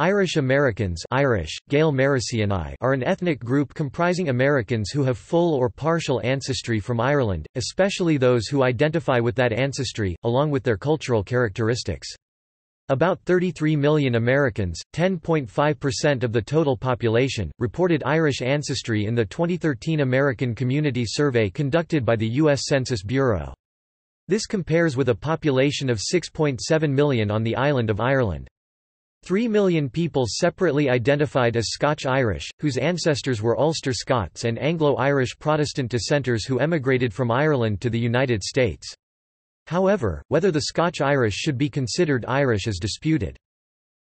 Irish Americans Irish, Gael are an ethnic group comprising Americans who have full or partial ancestry from Ireland, especially those who identify with that ancestry, along with their cultural characteristics. About 33 million Americans, 10.5% of the total population, reported Irish ancestry in the 2013 American Community Survey conducted by the U.S. Census Bureau. This compares with a population of 6.7 million on the island of Ireland. Three million people separately identified as Scotch-Irish, whose ancestors were Ulster Scots and Anglo-Irish Protestant dissenters who emigrated from Ireland to the United States. However, whether the Scotch-Irish should be considered Irish is disputed.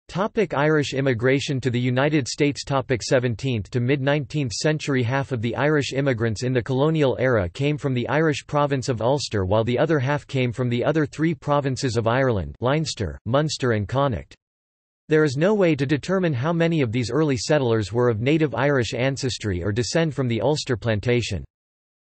Topic Irish immigration to the United States Topic 17th to mid-19th century Half of the Irish immigrants in the colonial era came from the Irish province of Ulster while the other half came from the other three provinces of Ireland Leinster, Munster and Connacht. There is no way to determine how many of these early settlers were of native Irish ancestry or descend from the Ulster plantation.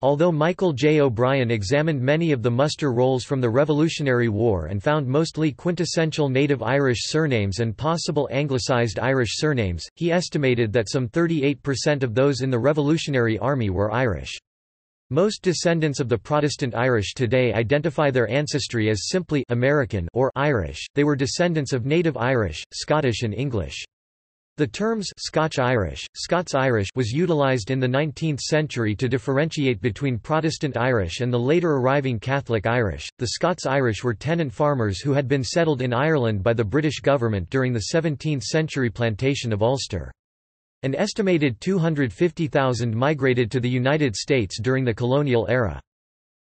Although Michael J. O'Brien examined many of the muster rolls from the Revolutionary War and found mostly quintessential native Irish surnames and possible anglicised Irish surnames, he estimated that some 38% of those in the Revolutionary Army were Irish. Most descendants of the Protestant Irish today identify their ancestry as simply American or Irish. They were descendants of native Irish, Scottish and English. The terms Scotch-Irish, Scots-Irish was utilized in the 19th century to differentiate between Protestant Irish and the later arriving Catholic Irish. The Scots-Irish were tenant farmers who had been settled in Ireland by the British government during the 17th century plantation of Ulster. An estimated 250,000 migrated to the United States during the colonial era.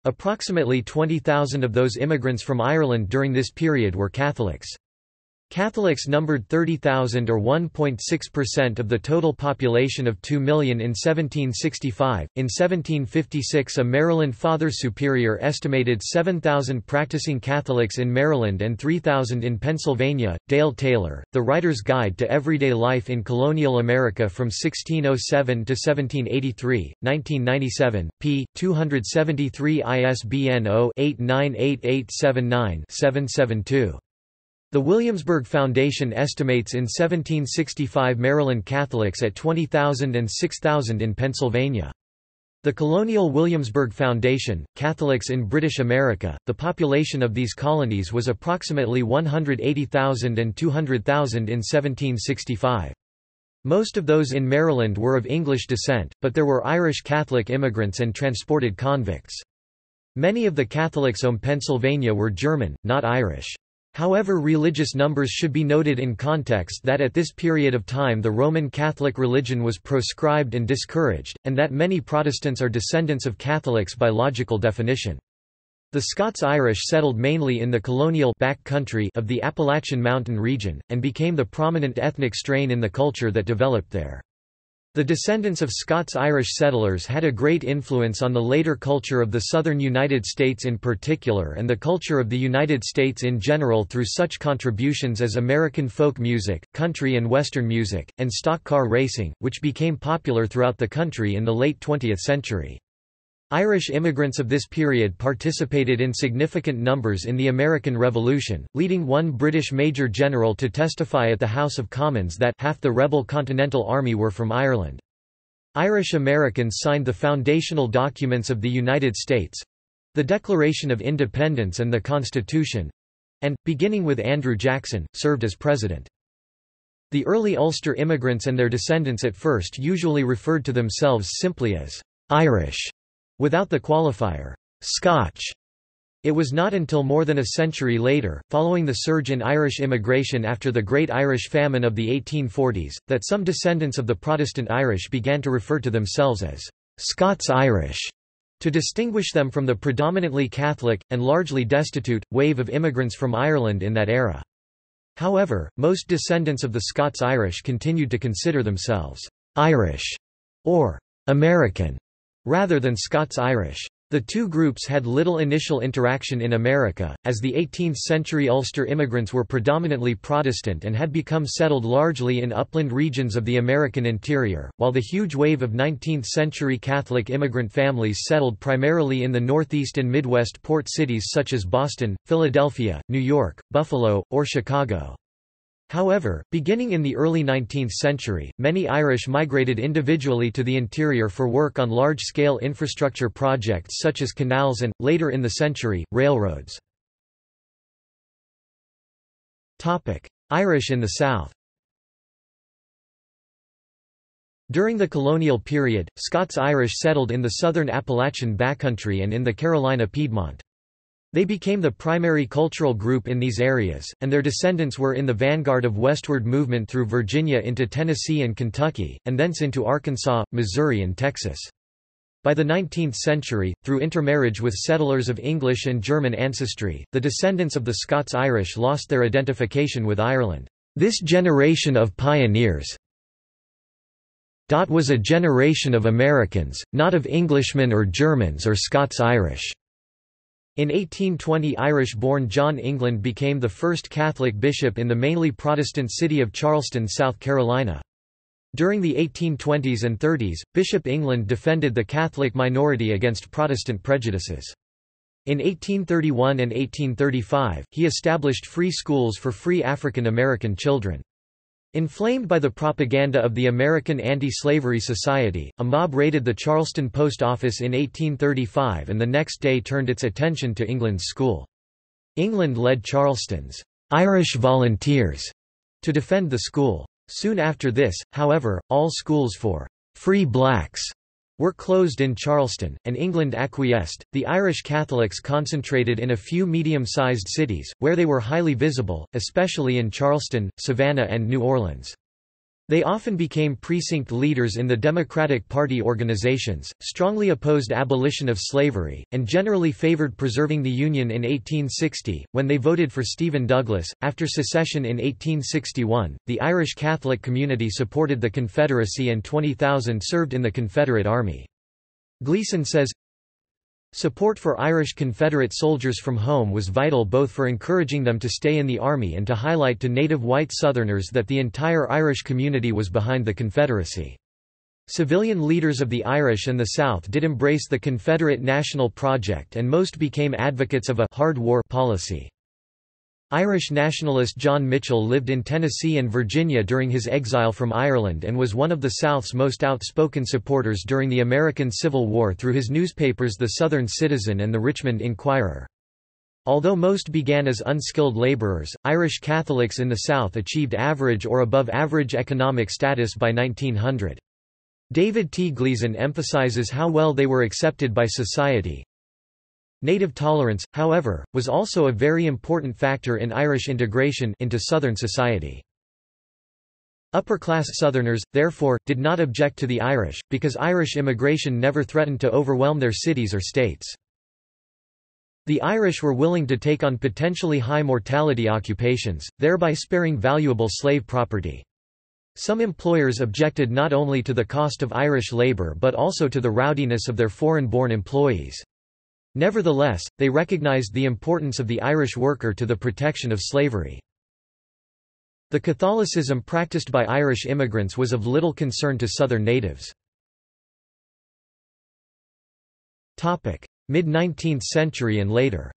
Approximately 20,000 of those immigrants from Ireland during this period were Catholics. Catholics numbered 30,000 or 1.6% of the total population of 2 million in 1765. In 1756, a Maryland Father Superior estimated 7,000 practicing Catholics in Maryland and 3,000 in Pennsylvania. Dale Taylor, The Writer's Guide to Everyday Life in Colonial America from 1607 to 1783, 1997, p. 273 ISBN 0-898879-772. The Williamsburg Foundation estimates in 1765 Maryland Catholics at 20,000 and 6,000 in Pennsylvania. The Colonial Williamsburg Foundation, Catholics in British America, the population of these colonies was approximately 180,000 and 200,000 in 1765. Most of those in Maryland were of English descent, but there were Irish Catholic immigrants and transported convicts. Many of the Catholics on Pennsylvania were German, not Irish. However religious numbers should be noted in context that at this period of time the Roman Catholic religion was proscribed and discouraged, and that many Protestants are descendants of Catholics by logical definition. The Scots-Irish settled mainly in the colonial back country of the Appalachian Mountain region, and became the prominent ethnic strain in the culture that developed there. The descendants of Scots-Irish settlers had a great influence on the later culture of the southern United States in particular and the culture of the United States in general through such contributions as American folk music, country and western music, and stock car racing, which became popular throughout the country in the late 20th century. Irish immigrants of this period participated in significant numbers in the American Revolution, leading one British Major General to testify at the House of Commons that half the rebel Continental Army were from Ireland. Irish Americans signed the foundational documents of the United States—the Declaration of Independence and the Constitution—and, beginning with Andrew Jackson, served as president. The early Ulster immigrants and their descendants at first usually referred to themselves simply as Irish without the qualifier, Scotch. It was not until more than a century later, following the surge in Irish immigration after the Great Irish Famine of the 1840s, that some descendants of the Protestant Irish began to refer to themselves as Scots-Irish, to distinguish them from the predominantly Catholic, and largely destitute, wave of immigrants from Ireland in that era. However, most descendants of the Scots-Irish continued to consider themselves Irish or American rather than Scots-Irish. The two groups had little initial interaction in America, as the 18th-century Ulster immigrants were predominantly Protestant and had become settled largely in upland regions of the American interior, while the huge wave of 19th-century Catholic immigrant families settled primarily in the Northeast and Midwest port cities such as Boston, Philadelphia, New York, Buffalo, or Chicago. However, beginning in the early 19th century, many Irish migrated individually to the interior for work on large-scale infrastructure projects such as canals and, later in the century, railroads. Irish in the South During the colonial period, Scots-Irish settled in the southern Appalachian backcountry and in the Carolina Piedmont. They became the primary cultural group in these areas, and their descendants were in the vanguard of westward movement through Virginia into Tennessee and Kentucky, and thence into Arkansas, Missouri and Texas. By the 19th century, through intermarriage with settlers of English and German ancestry, the descendants of the Scots-Irish lost their identification with Ireland. This generation of pioneers was a generation of Americans, not of Englishmen or Germans or Scots-Irish. In 1820 Irish-born John England became the first Catholic bishop in the mainly Protestant city of Charleston, South Carolina. During the 1820s and 30s, Bishop England defended the Catholic minority against Protestant prejudices. In 1831 and 1835, he established free schools for free African American children. Inflamed by the propaganda of the American Anti-Slavery Society, a mob raided the Charleston post office in 1835 and the next day turned its attention to England's school. England led Charleston's Irish Volunteers to defend the school. Soon after this, however, all schools for free blacks were closed in Charleston, and England acquiesced. The Irish Catholics concentrated in a few medium sized cities, where they were highly visible, especially in Charleston, Savannah, and New Orleans. They often became precinct leaders in the Democratic Party organizations, strongly opposed abolition of slavery, and generally favored preserving the Union in 1860. When they voted for Stephen Douglas, after secession in 1861, the Irish Catholic community supported the Confederacy and 20,000 served in the Confederate Army. Gleeson says, Support for Irish Confederate soldiers from home was vital both for encouraging them to stay in the Army and to highlight to native white Southerners that the entire Irish community was behind the Confederacy. Civilian leaders of the Irish and the South did embrace the Confederate national project and most became advocates of a hard war policy. Irish nationalist John Mitchel lived in Tennessee and Virginia during his exile from Ireland and was one of the South's most outspoken supporters during the American Civil War through his newspapers The Southern Citizen and the Richmond Enquirer. Although most began as unskilled laborers, Irish Catholics in the South achieved average or above average economic status by 1900. David T. Gleeson emphasizes how well they were accepted by society, Native tolerance, however, was also a very important factor in Irish integration into Southern society. Upper-class Southerners, therefore, did not object to the Irish, because Irish immigration never threatened to overwhelm their cities or states. The Irish were willing to take on potentially high mortality occupations, thereby sparing valuable slave property. Some employers objected not only to the cost of Irish labour but also to the rowdiness of their foreign-born employees. Nevertheless, they recognized the importance of the Irish worker to the protection of slavery. The Catholicism practiced by Irish immigrants was of little concern to Southern natives. Mid-19th century and later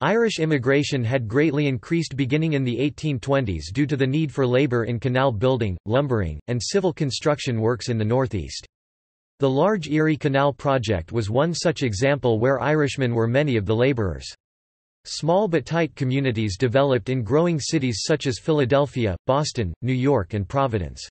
Irish immigration had greatly increased beginning in the 1820s due to the need for labour in canal building, lumbering, and civil construction works in the northeast. The large Erie Canal project was one such example where Irishmen were many of the laborers. Small but tight communities developed in growing cities such as Philadelphia, Boston, New York and Providence.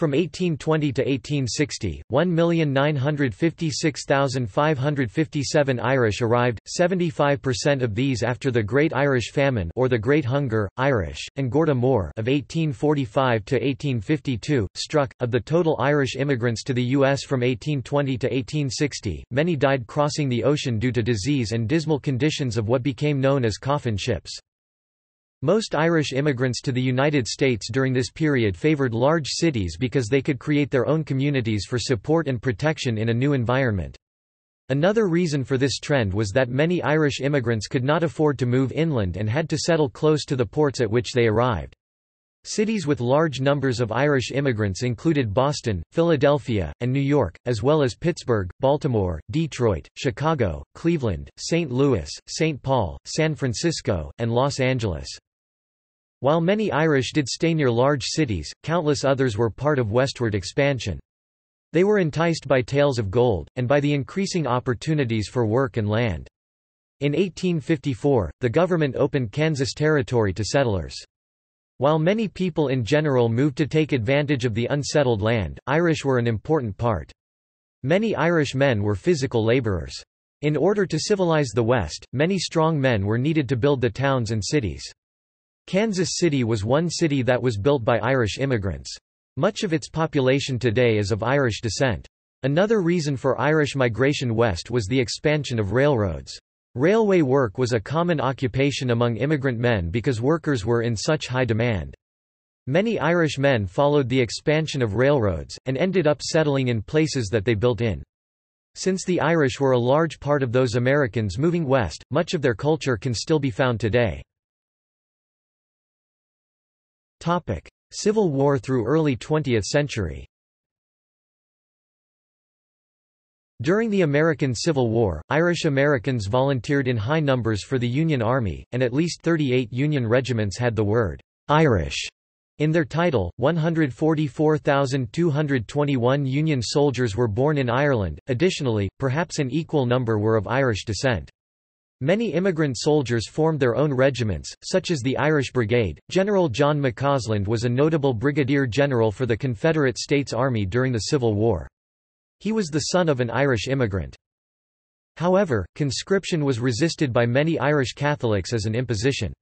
From 1820 to 1860, 1,956,557 Irish arrived, 75% of these after the Great Irish Famine or the Great Hunger, Irish, and Gorta Mór of 1845 to 1852, struck. Of the total Irish immigrants to the U.S. from 1820 to 1860, many died crossing the ocean due to disease and dismal conditions of what became known as coffin ships. Most Irish immigrants to the United States during this period favored large cities because they could create their own communities for support and protection in a new environment. Another reason for this trend was that many Irish immigrants could not afford to move inland and had to settle close to the ports at which they arrived. Cities with large numbers of Irish immigrants included Boston, Philadelphia, and New York, as well as Pittsburgh, Baltimore, Detroit, Chicago, Cleveland, St. Louis, St. Paul, San Francisco, and Los Angeles. While many Irish did stay near large cities, countless others were part of westward expansion. They were enticed by tales of gold, and by the increasing opportunities for work and land. In 1854, the government opened Kansas Territory to settlers. While many people in general moved to take advantage of the unsettled land, Irish were an important part. Many Irish men were physical laborers. In order to civilize the West, many strong men were needed to build the towns and cities. Kansas City was one city that was built by Irish immigrants. Much of its population today is of Irish descent. Another reason for Irish migration west was the expansion of railroads. Railway work was a common occupation among immigrant men because workers were in such high demand. Many Irish men followed the expansion of railroads, and ended up settling in places that they built in. Since the Irish were a large part of those Americans moving west, much of their culture can still be found today. Civil War through early 20th century During the American Civil War, Irish Americans volunteered in high numbers for the Union Army, and at least 38 Union regiments had the word Irish in their title. 144,221 Union soldiers were born in Ireland, additionally, perhaps an equal number were of Irish descent. Many immigrant soldiers formed their own regiments, such as the Irish Brigade. General John McCausland was a notable brigadier general for the Confederate States Army during the Civil War. He was the son of an Irish immigrant. However, conscription was resisted by many Irish Catholics as an imposition.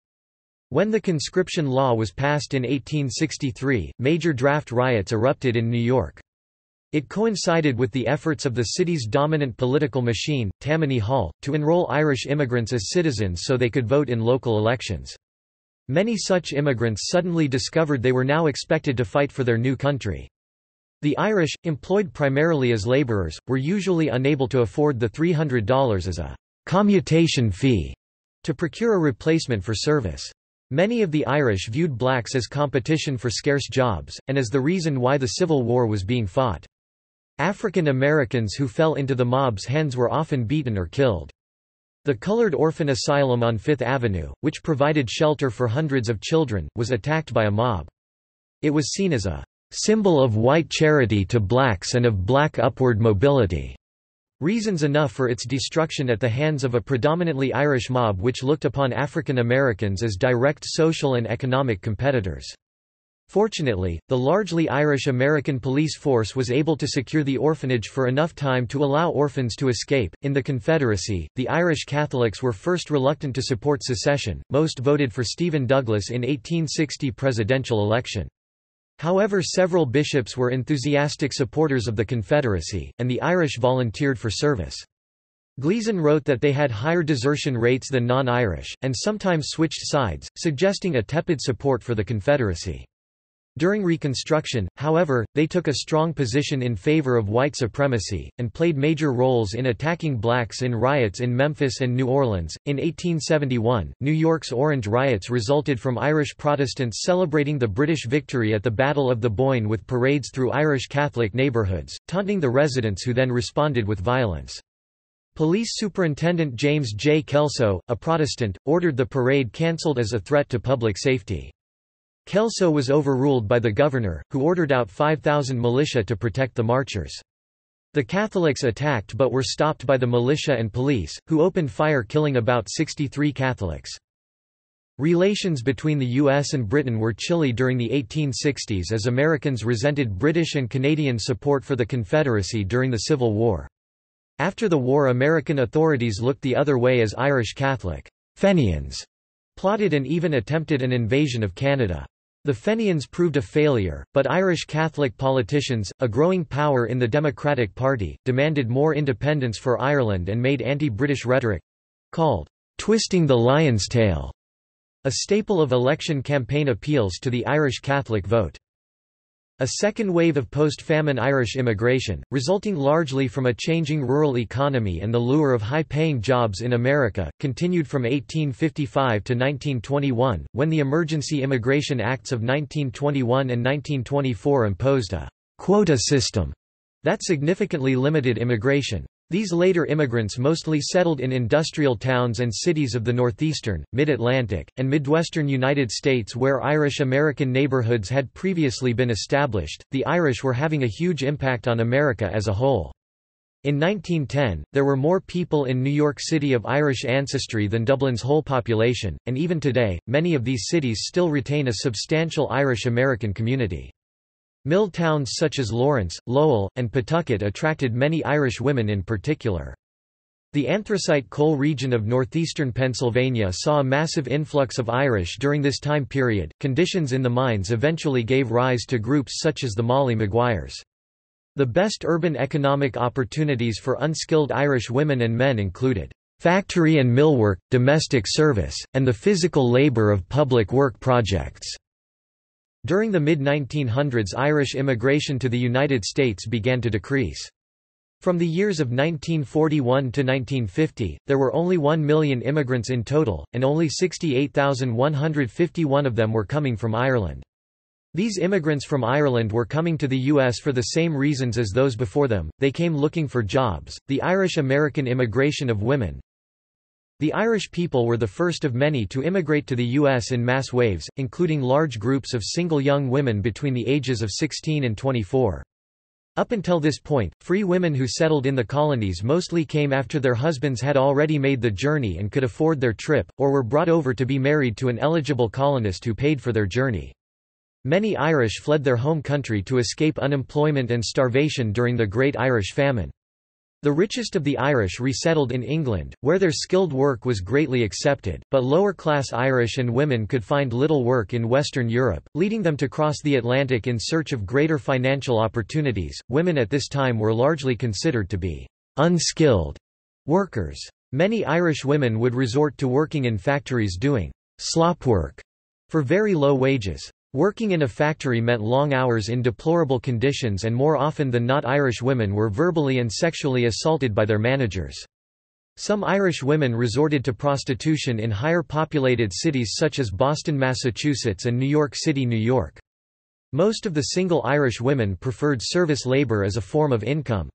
When the conscription law was passed in 1863, major draft riots erupted in New York. It coincided with the efforts of the city's dominant political machine, Tammany Hall, to enroll Irish immigrants as citizens so they could vote in local elections. Many such immigrants suddenly discovered they were now expected to fight for their new country. The Irish, employed primarily as labourers, were usually unable to afford the $300 as a commutation fee to procure a replacement for service. Many of the Irish viewed blacks as competition for scarce jobs, and as the reason why the Civil War was being fought. African Americans who fell into the mob's hands were often beaten or killed. The Colored Orphan Asylum on Fifth Avenue, which provided shelter for hundreds of children, was attacked by a mob. It was seen as a symbol of white charity to blacks and of black upward mobility. Reasons enough for its destruction at the hands of a predominantly Irish mob which looked upon African Americans as direct social and economic competitors. Fortunately, the largely Irish American police force was able to secure the orphanage for enough time to allow orphans to escape. In the Confederacy, the Irish Catholics were first reluctant to support secession. Most voted for Stephen Douglas in 1860 presidential election. However several bishops were enthusiastic supporters of the Confederacy, and the Irish volunteered for service. Gleeson wrote that they had higher desertion rates than non-Irish, and sometimes switched sides, suggesting a tepid support for the Confederacy. During Reconstruction, however, they took a strong position in favor of white supremacy, and played major roles in attacking blacks in riots in Memphis and New Orleans. In 1871, New York's Orange riots resulted from Irish Protestants celebrating the British victory at the Battle of the Boyne with parades through Irish Catholic neighborhoods, taunting the residents who then responded with violence. Police Superintendent James J. Kelso, a Protestant, ordered the parade cancelled as a threat to public safety. Kelso was overruled by the governor, who ordered out 5,000 militia to protect the marchers. The Catholics attacked but were stopped by the militia and police, who opened fire killing about 63 Catholics. Relations between the U.S. and Britain were chilly during the 1860s as Americans resented British and Canadian support for the Confederacy during the Civil War. After the war American authorities looked the other way as Irish Catholic Fenians plotted and even attempted an invasion of Canada. The Fenians proved a failure, but Irish Catholic politicians, a growing power in the Democratic Party, demanded more independence for Ireland and made anti-British rhetoric—called «twisting the lion's tail» a staple of election campaign appeals to the Irish Catholic vote. A second wave of post-famine Irish immigration, resulting largely from a changing rural economy and the lure of high-paying jobs in America, continued from 1855 to 1921, when the Emergency Immigration Acts of 1921 and 1924 imposed a «quota system» that significantly limited immigration. These later immigrants mostly settled in industrial towns and cities of the northeastern, mid-Atlantic, and midwestern United States where Irish-American neighborhoods had previously been established. The Irish were having a huge impact on America as a whole. In 1910, there were more people in New York City of Irish ancestry than Dublin's whole population, and even today, many of these cities still retain a substantial Irish-American community. Mill towns such as Lawrence, Lowell, and Pawtucket attracted many Irish women in particular. The anthracite coal region of northeastern Pennsylvania saw a massive influx of Irish during this time period. Conditions in the mines eventually gave rise to groups such as the Molly Maguires. The best urban economic opportunities for unskilled Irish women and men included factory and millwork, domestic service, and the physical labor of public work projects. During the mid-1900s Irish immigration to the United States began to decrease. From the years of 1941 to 1950, there were only 1 million immigrants in total, and only 68,151 of them were coming from Ireland. These immigrants from Ireland were coming to the U.S. for the same reasons as those before them, they came looking for jobs. The Irish-American immigration of women, the Irish people were the first of many to immigrate to the U.S. in mass waves, including large groups of single young women between the ages of 16 and 24. Up until this point, free women who settled in the colonies mostly came after their husbands had already made the journey and could afford their trip, or were brought over to be married to an eligible colonist who paid for their journey. Many Irish fled their home country to escape unemployment and starvation during the Great Irish Famine. The richest of the Irish resettled in England, where their skilled work was greatly accepted, but lower-class Irish and women could find little work in Western Europe, leading them to cross the Atlantic in search of greater financial opportunities. Women at this time were largely considered to be unskilled workers. Many Irish women would resort to working in factories doing slop work for very low wages. Working in a factory meant long hours in deplorable conditions and more often than not Irish women were verbally and sexually assaulted by their managers. Some Irish women resorted to prostitution in higher populated cities such as Boston, Massachusetts and New York City, New York. Most of the single Irish women preferred service labor as a form of income.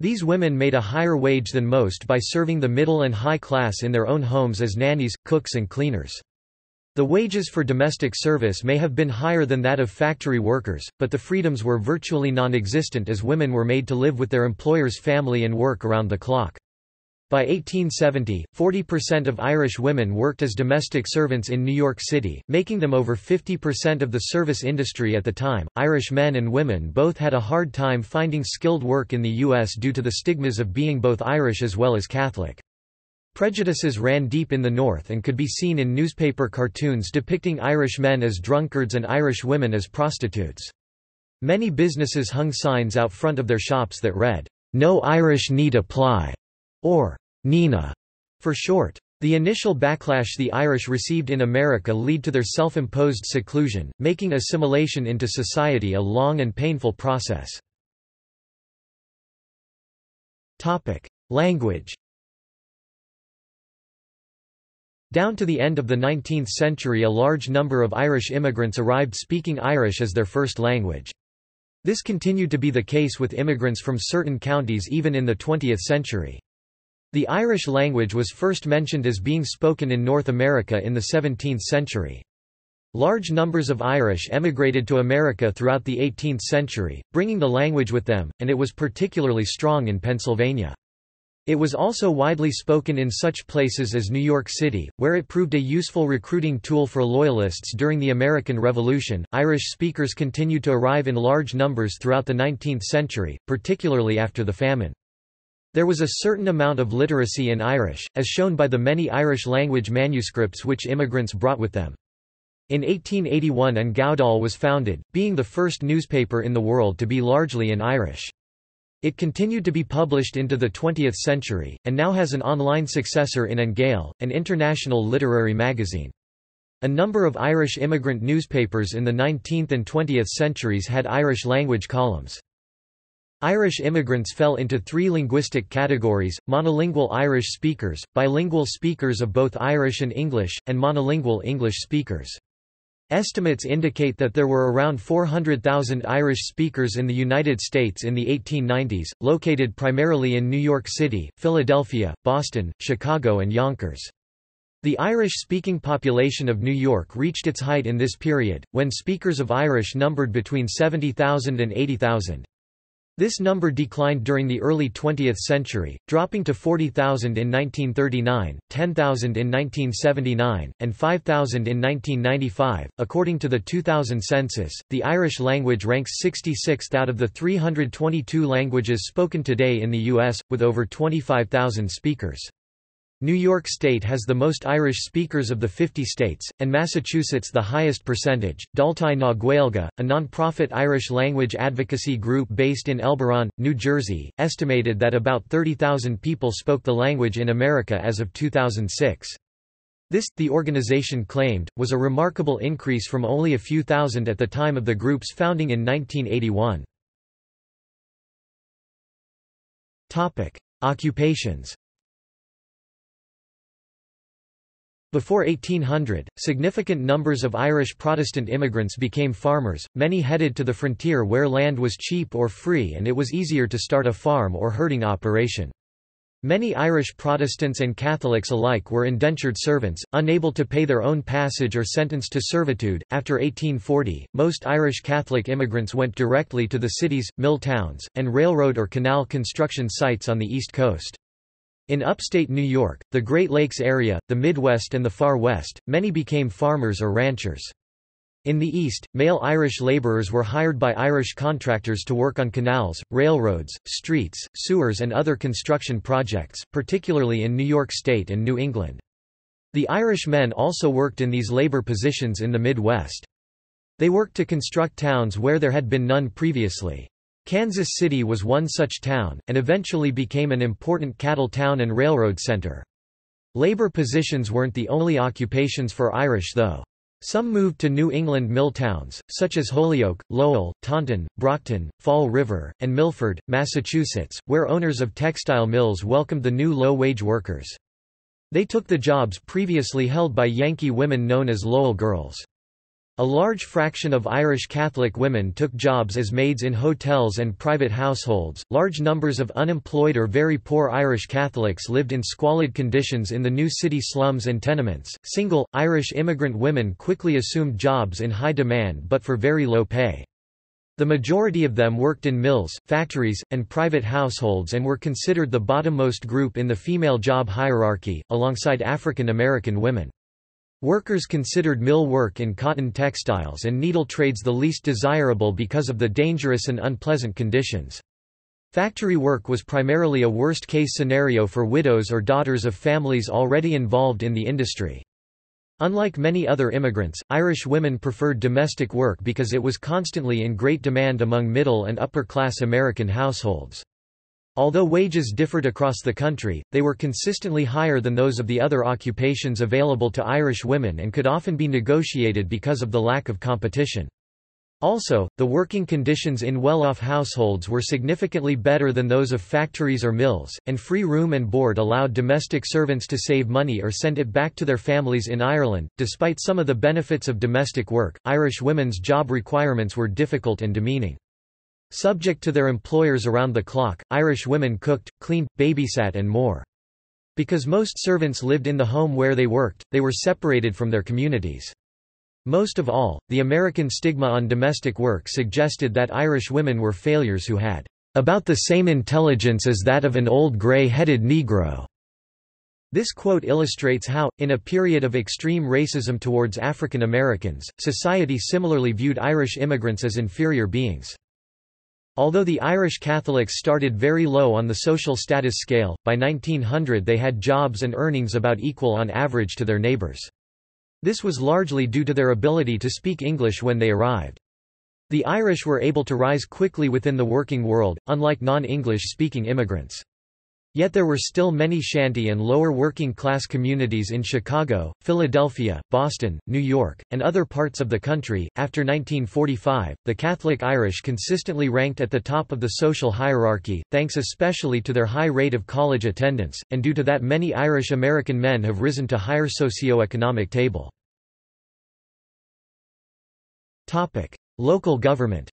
These women made a higher wage than most by serving the middle and high class in their own homes as nannies, cooks and cleaners. The wages for domestic service may have been higher than that of factory workers, but the freedoms were virtually non-existent as women were made to live with their employer's family and work around the clock. By 1870, 40% of Irish women worked as domestic servants in New York City, making them over 50% of the service industry at the time. Irish men and women both had a hard time finding skilled work in the U.S. due to the stigmas of being both Irish as well as Catholic. Prejudices ran deep in the North and could be seen in newspaper cartoons depicting Irish men as drunkards and Irish women as prostitutes. Many businesses hung signs out front of their shops that read, "'No Irish need apply' or "'Nina' for short. The initial backlash the Irish received in America lead to their self-imposed seclusion, making assimilation into society a long and painful process. Language Down to the end of the 19th century a large number of Irish immigrants arrived speaking Irish as their first language. This continued to be the case with immigrants from certain counties even in the 20th century. The Irish language was first mentioned as being spoken in North America in the 17th century. Large numbers of Irish emigrated to America throughout the 18th century, bringing the language with them, and it was particularly strong in Pennsylvania. It was also widely spoken in such places as New York City, where it proved a useful recruiting tool for Loyalists during the American Revolution. Irish speakers continued to arrive in large numbers throughout the 19th century, particularly after the famine. There was a certain amount of literacy in Irish, as shown by the many Irish language manuscripts which immigrants brought with them. In 1881 An Gaodhal was founded, being the first newspaper in the world to be largely in Irish. It continued to be published into the 20th century, and now has an online successor in An Gael, an international literary magazine. A number of Irish immigrant newspapers in the 19th and 20th centuries had Irish-language columns. Irish immigrants fell into three linguistic categories, monolingual Irish speakers, bilingual speakers of both Irish and English, and monolingual English speakers. Estimates indicate that there were around 400,000 Irish speakers in the United States in the 1890s, located primarily in New York City, Philadelphia, Boston, Chicago and Yonkers. The Irish-speaking population of New York reached its height in this period, when speakers of Irish numbered between 70,000 and 80,000. This number declined during the early 20th century, dropping to 40,000 in 1939, 10,000 in 1979, and 5,000 in 1995. According to the 2000 census, the Irish language ranks 66th out of the 322 languages spoken today in the U.S., with over 25,000 speakers. New York State has the most Irish speakers of the 50 states, and Massachusetts the highest percentage. Daltaí na Gaeilge, a non-profit Irish language advocacy group based in Elberon, New Jersey, estimated that about 30,000 people spoke the language in America as of 2006. This, the organization claimed, was a remarkable increase from only a few thousand at the time of the group's founding in 1981. Occupations Before 1800, significant numbers of Irish Protestant immigrants became farmers, many headed to the frontier where land was cheap or free and it was easier to start a farm or herding operation. Many Irish Protestants and Catholics alike were indentured servants, unable to pay their own passage or sentenced to servitude. After 1840, most Irish Catholic immigrants went directly to the cities, mill towns, and railroad or canal construction sites on the East Coast. In upstate New York, the Great Lakes area, the Midwest and the Far West, many became farmers or ranchers. In the East, male Irish laborers were hired by Irish contractors to work on canals, railroads, streets, sewers and other construction projects, particularly in New York State and New England. The Irish men also worked in these labor positions in the Midwest. They worked to construct towns where there had been none previously. Kansas City was one such town, and eventually became an important cattle town and railroad center. Labor positions weren't the only occupations for Irish though. Some moved to New England mill towns, such as Holyoke, Lowell, Taunton, Brockton, Fall River, and Milford, Massachusetts, where owners of textile mills welcomed the new low-wage workers. They took the jobs previously held by Yankee women known as Lowell girls. A large fraction of Irish Catholic women took jobs as maids in hotels and private households. Large numbers of unemployed or very poor Irish Catholics lived in squalid conditions in the new city slums and tenements. Single, Irish immigrant women quickly assumed jobs in high demand but for very low pay. The majority of them worked in mills, factories, and private households and were considered the bottommost group in the female job hierarchy, alongside African American women. Workers considered mill work in cotton textiles and needle trades the least desirable because of the dangerous and unpleasant conditions. Factory work was primarily a worst-case scenario for widows or daughters of families already involved in the industry. Unlike many other immigrants, Irish women preferred domestic work because it was constantly in great demand among middle and upper-class American households. Although wages differed across the country, they were consistently higher than those of the other occupations available to Irish women and could often be negotiated because of the lack of competition. Also, the working conditions in well-off households were significantly better than those of factories or mills, and free room and board allowed domestic servants to save money or send it back to their families in Ireland. Despite some of the benefits of domestic work, Irish women's job requirements were difficult and demeaning. Subject to their employers around the clock, Irish women cooked, cleaned, babysat and more. Because most servants lived in the home where they worked, they were separated from their communities. Most of all, the American stigma on domestic work suggested that Irish women were failures who had about the same intelligence as that of an old gray-headed Negro. This quote illustrates how, in a period of extreme racism towards African Americans, society similarly viewed Irish immigrants as inferior beings. Although the Irish Catholics started very low on the social status scale, by 1900 they had jobs and earnings about equal on average to their neighbours. This was largely due to their ability to speak English when they arrived. The Irish were able to rise quickly within the working world, unlike non-English speaking immigrants. Yet there were still many shanty and lower working class communities in Chicago, Philadelphia, Boston, New York, and other parts of the country. After 1945, the Catholic Irish consistently ranked at the top of the social hierarchy, thanks especially to their high rate of college attendance, and due to that many Irish American men have risen to higher socio-economic table. Topic: Local government.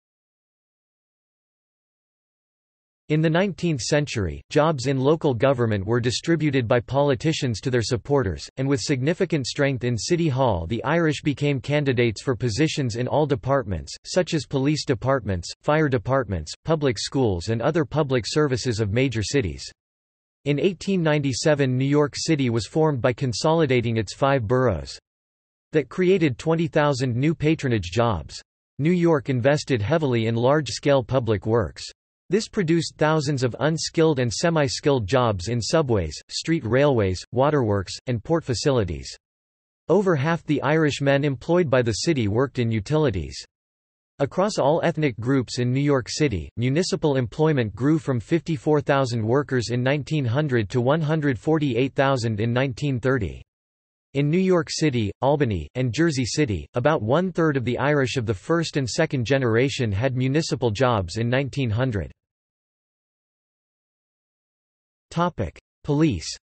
In the 19th century, jobs in local government were distributed by politicians to their supporters, and with significant strength in City Hall the Irish became candidates for positions in all departments, such as police departments, fire departments, public schools and other public services of major cities. In 1897 New York City was formed by consolidating its five boroughs. That created 20,000 new patronage jobs. New York invested heavily in large-scale public works. This produced thousands of unskilled and semi-skilled jobs in subways, street railways, waterworks, and port facilities. Over half the Irish men employed by the city worked in utilities. Across all ethnic groups in New York City, municipal employment grew from 54,000 workers in 1900 to 148,000 in 1930. In New York City, Albany, and Jersey City, about one-third of the Irish of the first and second generation had municipal jobs in 1900. Police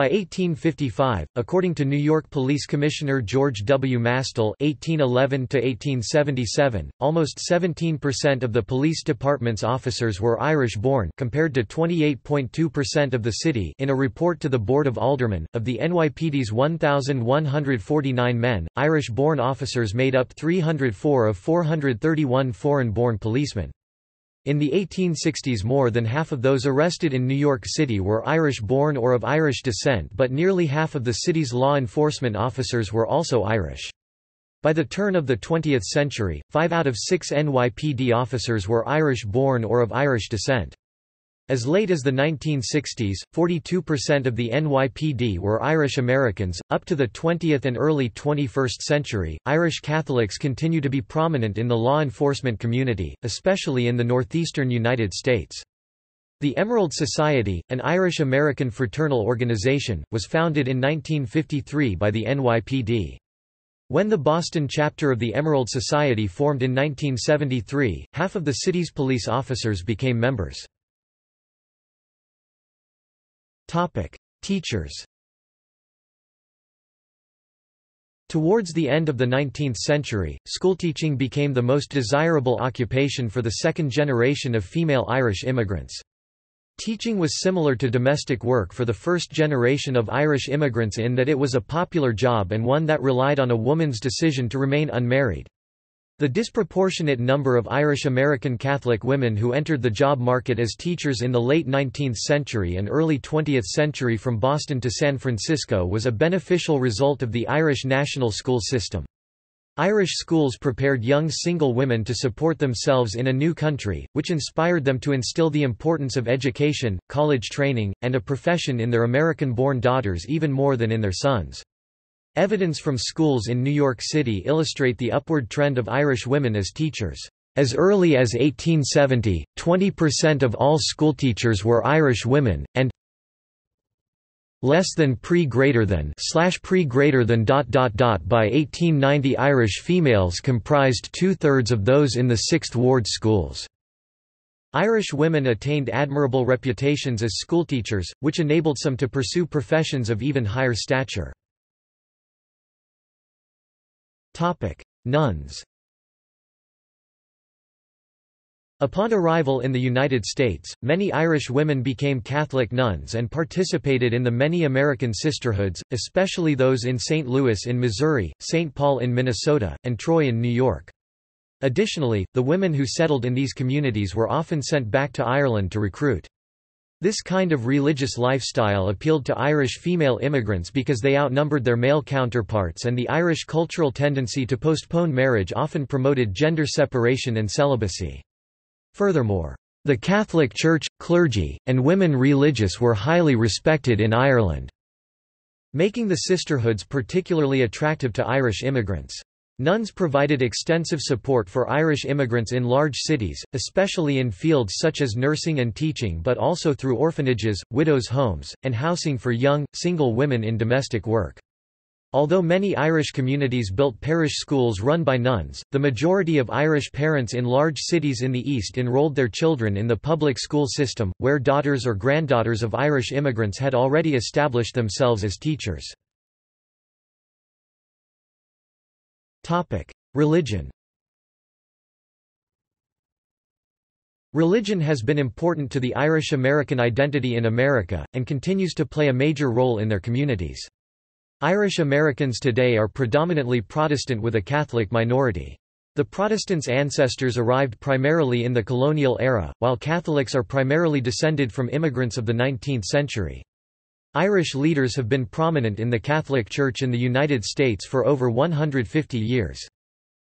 By 1855, according to New York Police Commissioner George W. Matsell (1811–1877), almost 17% of the police department's officers were Irish-born, compared to 28.2% of the city. In a report to the Board of Aldermen of the NYPD's 1,149 men, Irish-born officers made up 304 of 431 foreign-born policemen. In the 1860s more than half of those arrested in New York City were Irish-born or of Irish descent but nearly half of the city's law enforcement officers were also Irish. By the turn of the 20th century, five out of six NYPD officers were Irish-born or of Irish descent. As late as the 1960s, 42% of the NYPD were Irish Americans. Up to the 20th and early 21st century, Irish Catholics continue to be prominent in the law enforcement community, especially in the northeastern United States. The Emerald Society, an Irish-American fraternal organization, was founded in 1953 by the NYPD. When the Boston chapter of the Emerald Society formed in 1973, half of the city's police officers became members. Topic: Teachers. Towards the end of the 19th century, schoolteaching became the most desirable occupation for the second generation of female Irish immigrants. Teaching was similar to domestic work for the first generation of Irish immigrants in that it was a popular job and one that relied on a woman's decision to remain unmarried. The disproportionate number of Irish American Catholic women who entered the job market as teachers in the late 19th century and early 20th century from Boston to San Francisco was a beneficial result of the Irish national school system. Irish schools prepared young single women to support themselves in a new country, which inspired them to instill the importance of education, college training, and a profession in their American-born daughters even more than in their sons. Evidence from schools in New York City illustrate the upward trend of Irish women as teachers. As early as 1870, 20% of all schoolteachers were Irish women, and less than pre greater than slash pre greater than dot dot dot by 1890 Irish females comprised two-thirds of those in the Sixth Ward schools. Irish women attained admirable reputations as schoolteachers, which enabled some to pursue professions of even higher stature. Nuns Upon arrival in the United States, many Irish women became Catholic nuns and participated in the many American sisterhoods, especially those in St. Louis in Missouri, St. Paul in Minnesota, and Troy in New York. Additionally, the women who settled in these communities were often sent back to Ireland to recruit. This kind of religious lifestyle appealed to Irish female immigrants because they outnumbered their male counterparts and the Irish cultural tendency to postpone marriage often promoted gender separation and celibacy. Furthermore, the Catholic Church, clergy, and women religious were highly respected in Ireland, making the sisterhoods particularly attractive to Irish immigrants. Nuns provided extensive support for Irish immigrants in large cities, especially in fields such as nursing and teaching but also through orphanages, widows' homes, and housing for young, single women in domestic work. Although many Irish communities built parish schools run by nuns, the majority of Irish parents in large cities in the East enrolled their children in the public school system, where daughters or granddaughters of Irish immigrants had already established themselves as teachers. Religion Religion has been important to the Irish American identity in America, and continues to play a major role in their communities. Irish Americans today are predominantly Protestant with a Catholic minority. The Protestants' ancestors arrived primarily in the colonial era, while Catholics are primarily descended from immigrants of the 19th century. Irish leaders have been prominent in the Catholic Church in the United States for over 150 years.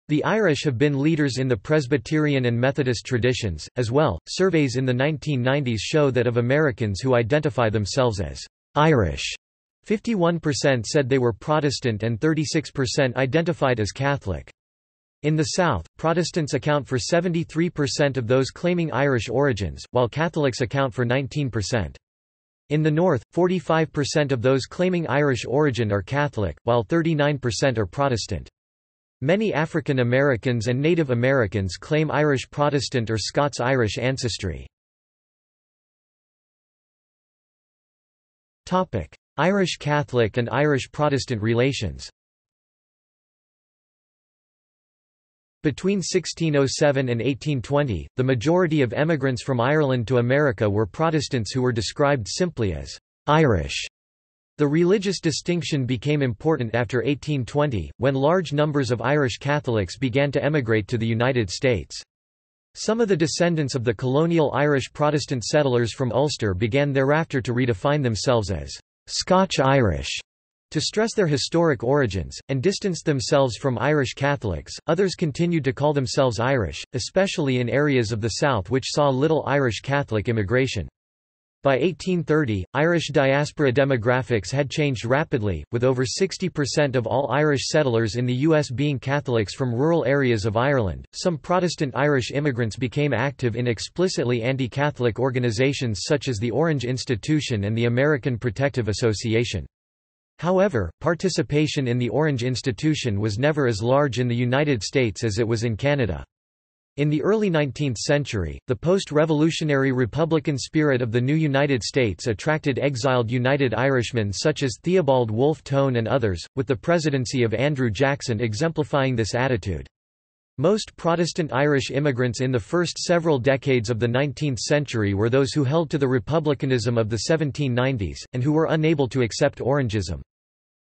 The Irish have been leaders in the Presbyterian and Methodist traditions, as well. Surveys in the 1990s show that of Americans who identify themselves as Irish, 51% said they were Protestant and 36% identified as Catholic. In the South, Protestants account for 73% of those claiming Irish origins, while Catholics account for 19%. In the North, 45% of those claiming Irish origin are Catholic, while 39% are Protestant. Many African Americans and Native Americans claim Irish Protestant or Scots-Irish ancestry. Irish Catholic and Irish Protestant relations Between 1607 and 1820, the majority of emigrants from Ireland to America were Protestants who were described simply as Irish. The religious distinction became important after 1820, when large numbers of Irish Catholics began to emigrate to the United States. Some of the descendants of the colonial Irish Protestant settlers from Ulster began thereafter to redefine themselves as Scotch-Irish to stress their historic origins, and distance themselves from Irish Catholics, others continued to call themselves Irish, especially in areas of the South which saw little Irish Catholic immigration. By 1830, Irish diaspora demographics had changed rapidly, with over 60% of all Irish settlers in the U.S. being Catholics from rural areas of Ireland. Some Protestant Irish immigrants became active in explicitly anti Catholic organizations such as the Orange Institution and the American Protective Association. However, participation in the Orange Institution was never as large in the United States as it was in Canada. In the early 19th century, the post-revolutionary Republican spirit of the new United States attracted exiled United Irishmen such as Theobald Wolfe Tone and others, with the presidency of Andrew Jackson exemplifying this attitude. Most Protestant Irish immigrants in the first several decades of the 19th century were those who held to the republicanism of the 1790s, and who were unable to accept Orangism.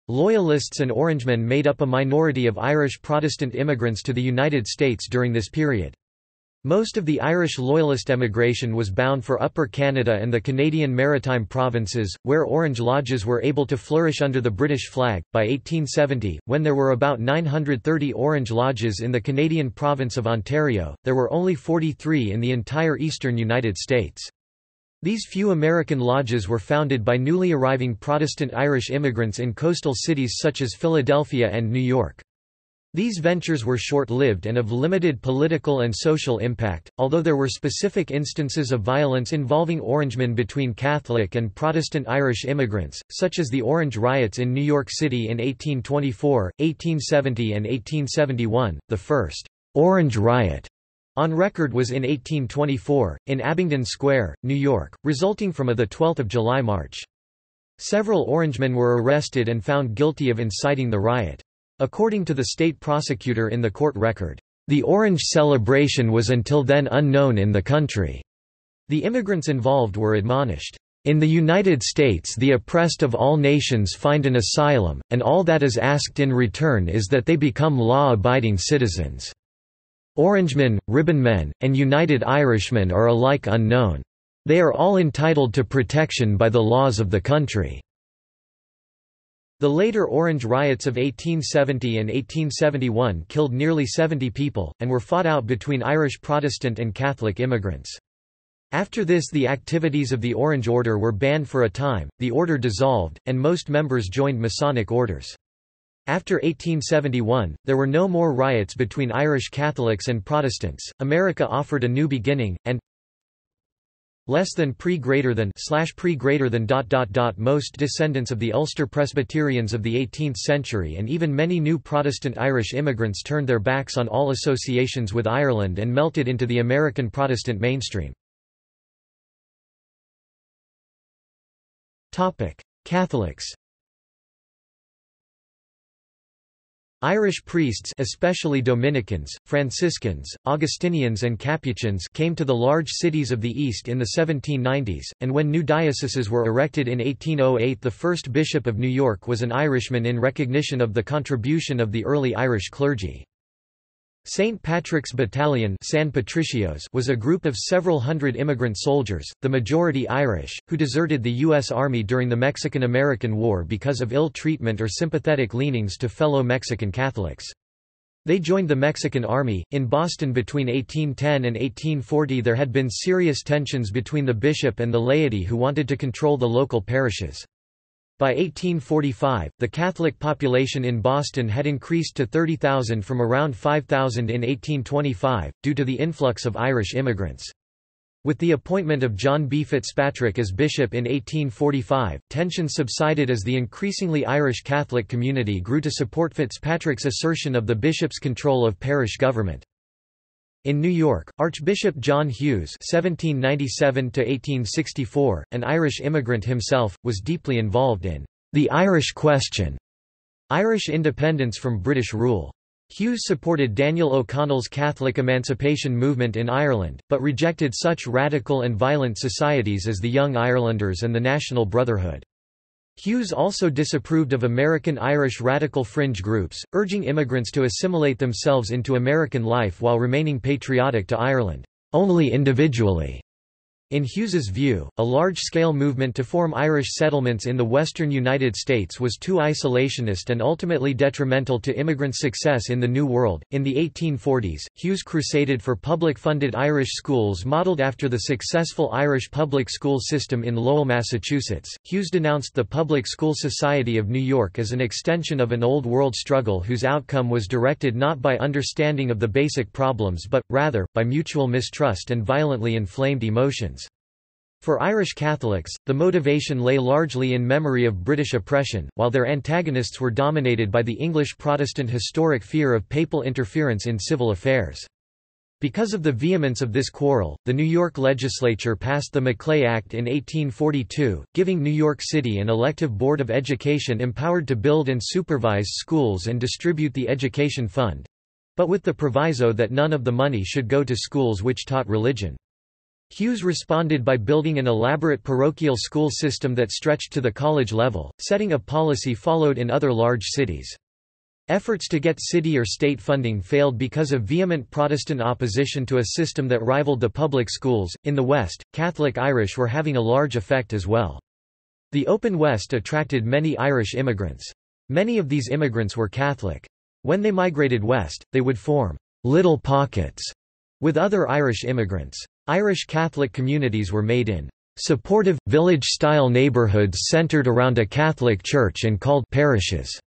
Loyalists and Orangemen made up a minority of Irish Protestant immigrants to the United States during this period. Most of the Irish Loyalist emigration was bound for Upper Canada and the Canadian Maritime Provinces, where Orange Lodges were able to flourish under the British flag. By 1870, when there were about 930 Orange Lodges in the Canadian province of Ontario, there were only 43 in the entire eastern United States. These few American lodges were founded by newly arriving Protestant Irish immigrants in coastal cities such as Philadelphia and New York. These ventures were short-lived and of limited political and social impact, although there were specific instances of violence involving Orangemen between Catholic and Protestant Irish immigrants, such as the Orange Riots in New York City in 1824, 1870 and 1871, the first Orange Riot on record was in 1824, in Abingdon Square, New York, resulting from a 12 July march. Several Orangemen were arrested and found guilty of inciting the riot. According to the state prosecutor in the court record, the Orange celebration was until then unknown in the country. The immigrants involved were admonished, in the United States the oppressed of all nations find an asylum, and all that is asked in return is that they become law-abiding citizens. Orangemen, ribbonmen, and United Irishmen are alike unknown. They are all entitled to protection by the laws of the country. The later Orange riots of 1870 and 1871 killed nearly 70 people, and were fought out between Irish Protestant and Catholic immigrants. After this the activities of the Orange Order were banned for a time, the order dissolved, and most members joined Masonic orders. After 1871, there were no more riots between Irish Catholics and Protestants. America offered a new beginning, and less than pre greater than slash pre greater than dot dot dot most descendants of the Ulster Presbyterians of the 18th century and even many new Protestant Irish immigrants turned their backs on all associations with Ireland and melted into the American Protestant mainstream. Catholics Irish priests especially Dominicans, Franciscans, Augustinians and Capuchins came to the large cities of the East in the 1790s, and when new dioceses were erected in 1808 the first bishop of New York was an Irishman in recognition of the contribution of the early Irish clergy. St. Patrick's Battalion San Patricios was a group of several hundred immigrant soldiers, the majority Irish, who deserted the U.S. Army during the Mexican–American War because of ill treatment or sympathetic leanings to fellow Mexican Catholics. They joined the Mexican Army. In Boston between 1810 and 1840 there had been serious tensions between the bishop and the laity who wanted to control the local parishes. By 1845, the Catholic population in Boston had increased to 30,000 from around 5,000 in 1825, due to the influx of Irish immigrants. With the appointment of John B. Fitzpatrick as bishop in 1845, tensions subsided as the increasingly Irish Catholic community grew to support Fitzpatrick's assertion of the bishop's control of parish government. In New York, Archbishop John Hughes (1797–1864), an Irish immigrant himself, was deeply involved in the Irish Question, Irish independence from British rule. Hughes supported Daniel O'Connell's Catholic emancipation movement in Ireland, but rejected such radical and violent societies as the Young Irelanders and the National Brotherhood. Hughes also disapproved of American Irish radical fringe groups, urging immigrants to assimilate themselves into American life while remaining patriotic to Ireland, only individually. In Hughes's view, a large-scale movement to form Irish settlements in the western United States was too isolationist and ultimately detrimental to immigrant success in the New World. In the 1840s, Hughes crusaded for public-funded Irish schools modeled after the successful Irish public school system in Lowell, Massachusetts. Hughes denounced the Public School Society of New York as an extension of an old world struggle whose outcome was directed not by understanding of the basic problems but, rather, by mutual mistrust and violently inflamed emotions. For Irish Catholics, the motivation lay largely in memory of British oppression, while their antagonists were dominated by the English Protestant historic fear of papal interference in civil affairs. Because of the vehemence of this quarrel, the New York legislature passed the Maclay Act in 1842, giving New York City an elective board of education empowered to build and supervise schools and distribute the education fund—but with the proviso that none of the money should go to schools which taught religion. Hughes responded by building an elaborate parochial school system that stretched to the college level, setting a policy followed in other large cities. Efforts to get city or state funding failed because of vehement Protestant opposition to a system that rivaled the public schools. In the West, Catholic Irish were having a large effect as well. The open West attracted many Irish immigrants. Many of these immigrants were Catholic. When they migrated west, they would form little pockets with other Irish immigrants. Irish Catholic communities were made in supportive, village-style neighbourhoods centred around a Catholic church and called parishes.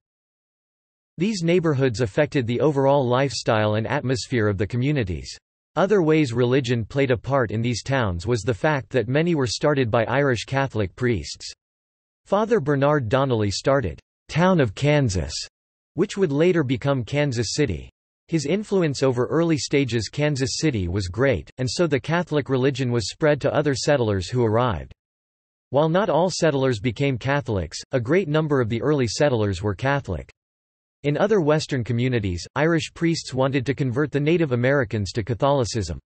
These neighbourhoods affected the overall lifestyle and atmosphere of the communities. Other ways religion played a part in these towns was the fact that many were started by Irish Catholic priests. Father Bernard Donnelly started, "'Town of Kansas", which would later become Kansas City. His influence over early stages Kansas City was great, and so the Catholic religion was spread to other settlers who arrived. While not all settlers became Catholics, a great number of the early settlers were Catholic. In other Western communities, Irish priests wanted to convert the Native Americans to Catholicism.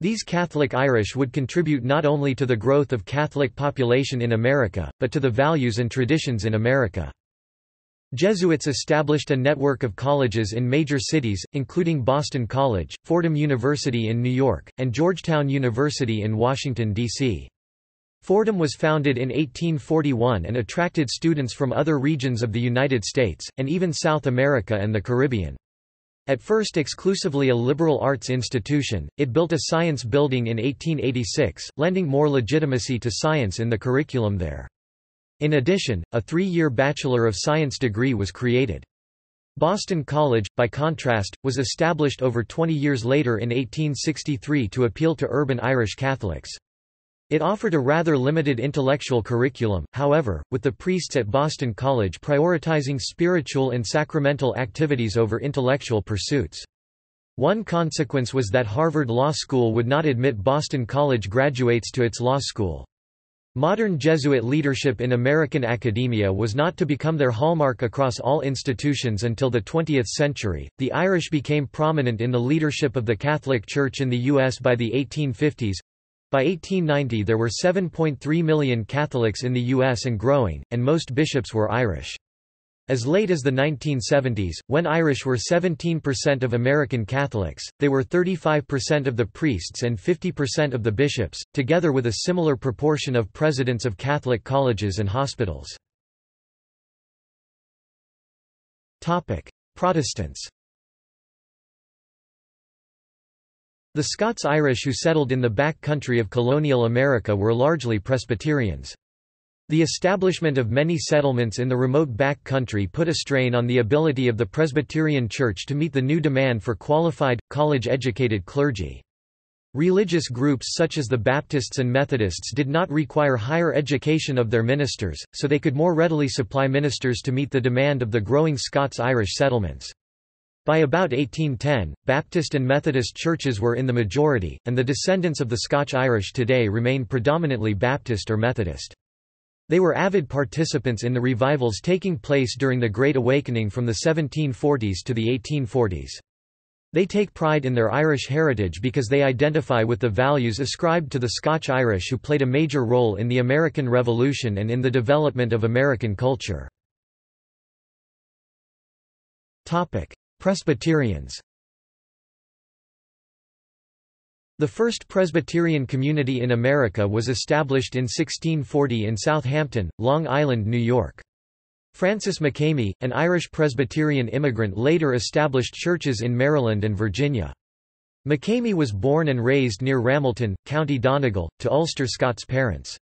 These Catholic Irish would contribute not only to the growth of Catholic population in America, but to the values and traditions in America. Jesuits established a network of colleges in major cities, including Boston College, Fordham University in New York, and Georgetown University in Washington, D.C. Fordham was founded in 1841 and attracted students from other regions of the United States, and even South America and the Caribbean. At first exclusively a liberal arts institution, it built a science building in 1886, lending more legitimacy to science in the curriculum there. In addition, a three-year Bachelor of Science degree was created. Boston College, by contrast, was established over 20 years later in 1863 to appeal to urban Irish Catholics. It offered a rather limited intellectual curriculum, however, with the priests at Boston College prioritizing spiritual and sacramental activities over intellectual pursuits. One consequence was that Harvard Law School would not admit Boston College graduates to its law school. Modern Jesuit leadership in American academia was not to become their hallmark across all institutions until the 20th century. The Irish became prominent in the leadership of the Catholic Church in the U.S. by the 1850s. By 1890 there were 7.3 million Catholics in the U.S. and growing, and most bishops were Irish. As late as the 1970s, when Irish were 17% of American Catholics, they were 35% of the priests and 50% of the bishops, together with a similar proportion of presidents of Catholic colleges and hospitals. Protestants The Scots-Irish who settled in the back country of colonial America were largely Presbyterians. The establishment of many settlements in the remote back country put a strain on the ability of the Presbyterian Church to meet the new demand for qualified, college-educated clergy. Religious groups such as the Baptists and Methodists did not require higher education of their ministers, so they could more readily supply ministers to meet the demand of the growing Scots-Irish settlements. By about 1810, Baptist and Methodist churches were in the majority, and the descendants of the Scotch-Irish today remain predominantly Baptist or Methodist. They were avid participants in the revivals taking place during the Great Awakening from the 1740s to the 1840s. They take pride in their Irish heritage because they identify with the values ascribed to the Scotch-Irish who played a major role in the American Revolution and in the development of American culture. Presbyterians The first Presbyterian community in America was established in 1640 in Southampton, Long Island, New York. Francis Makemie, an Irish Presbyterian immigrant later established churches in Maryland and Virginia. Makemie was born and raised near Ramelton, County Donegal, to Ulster Scots parents.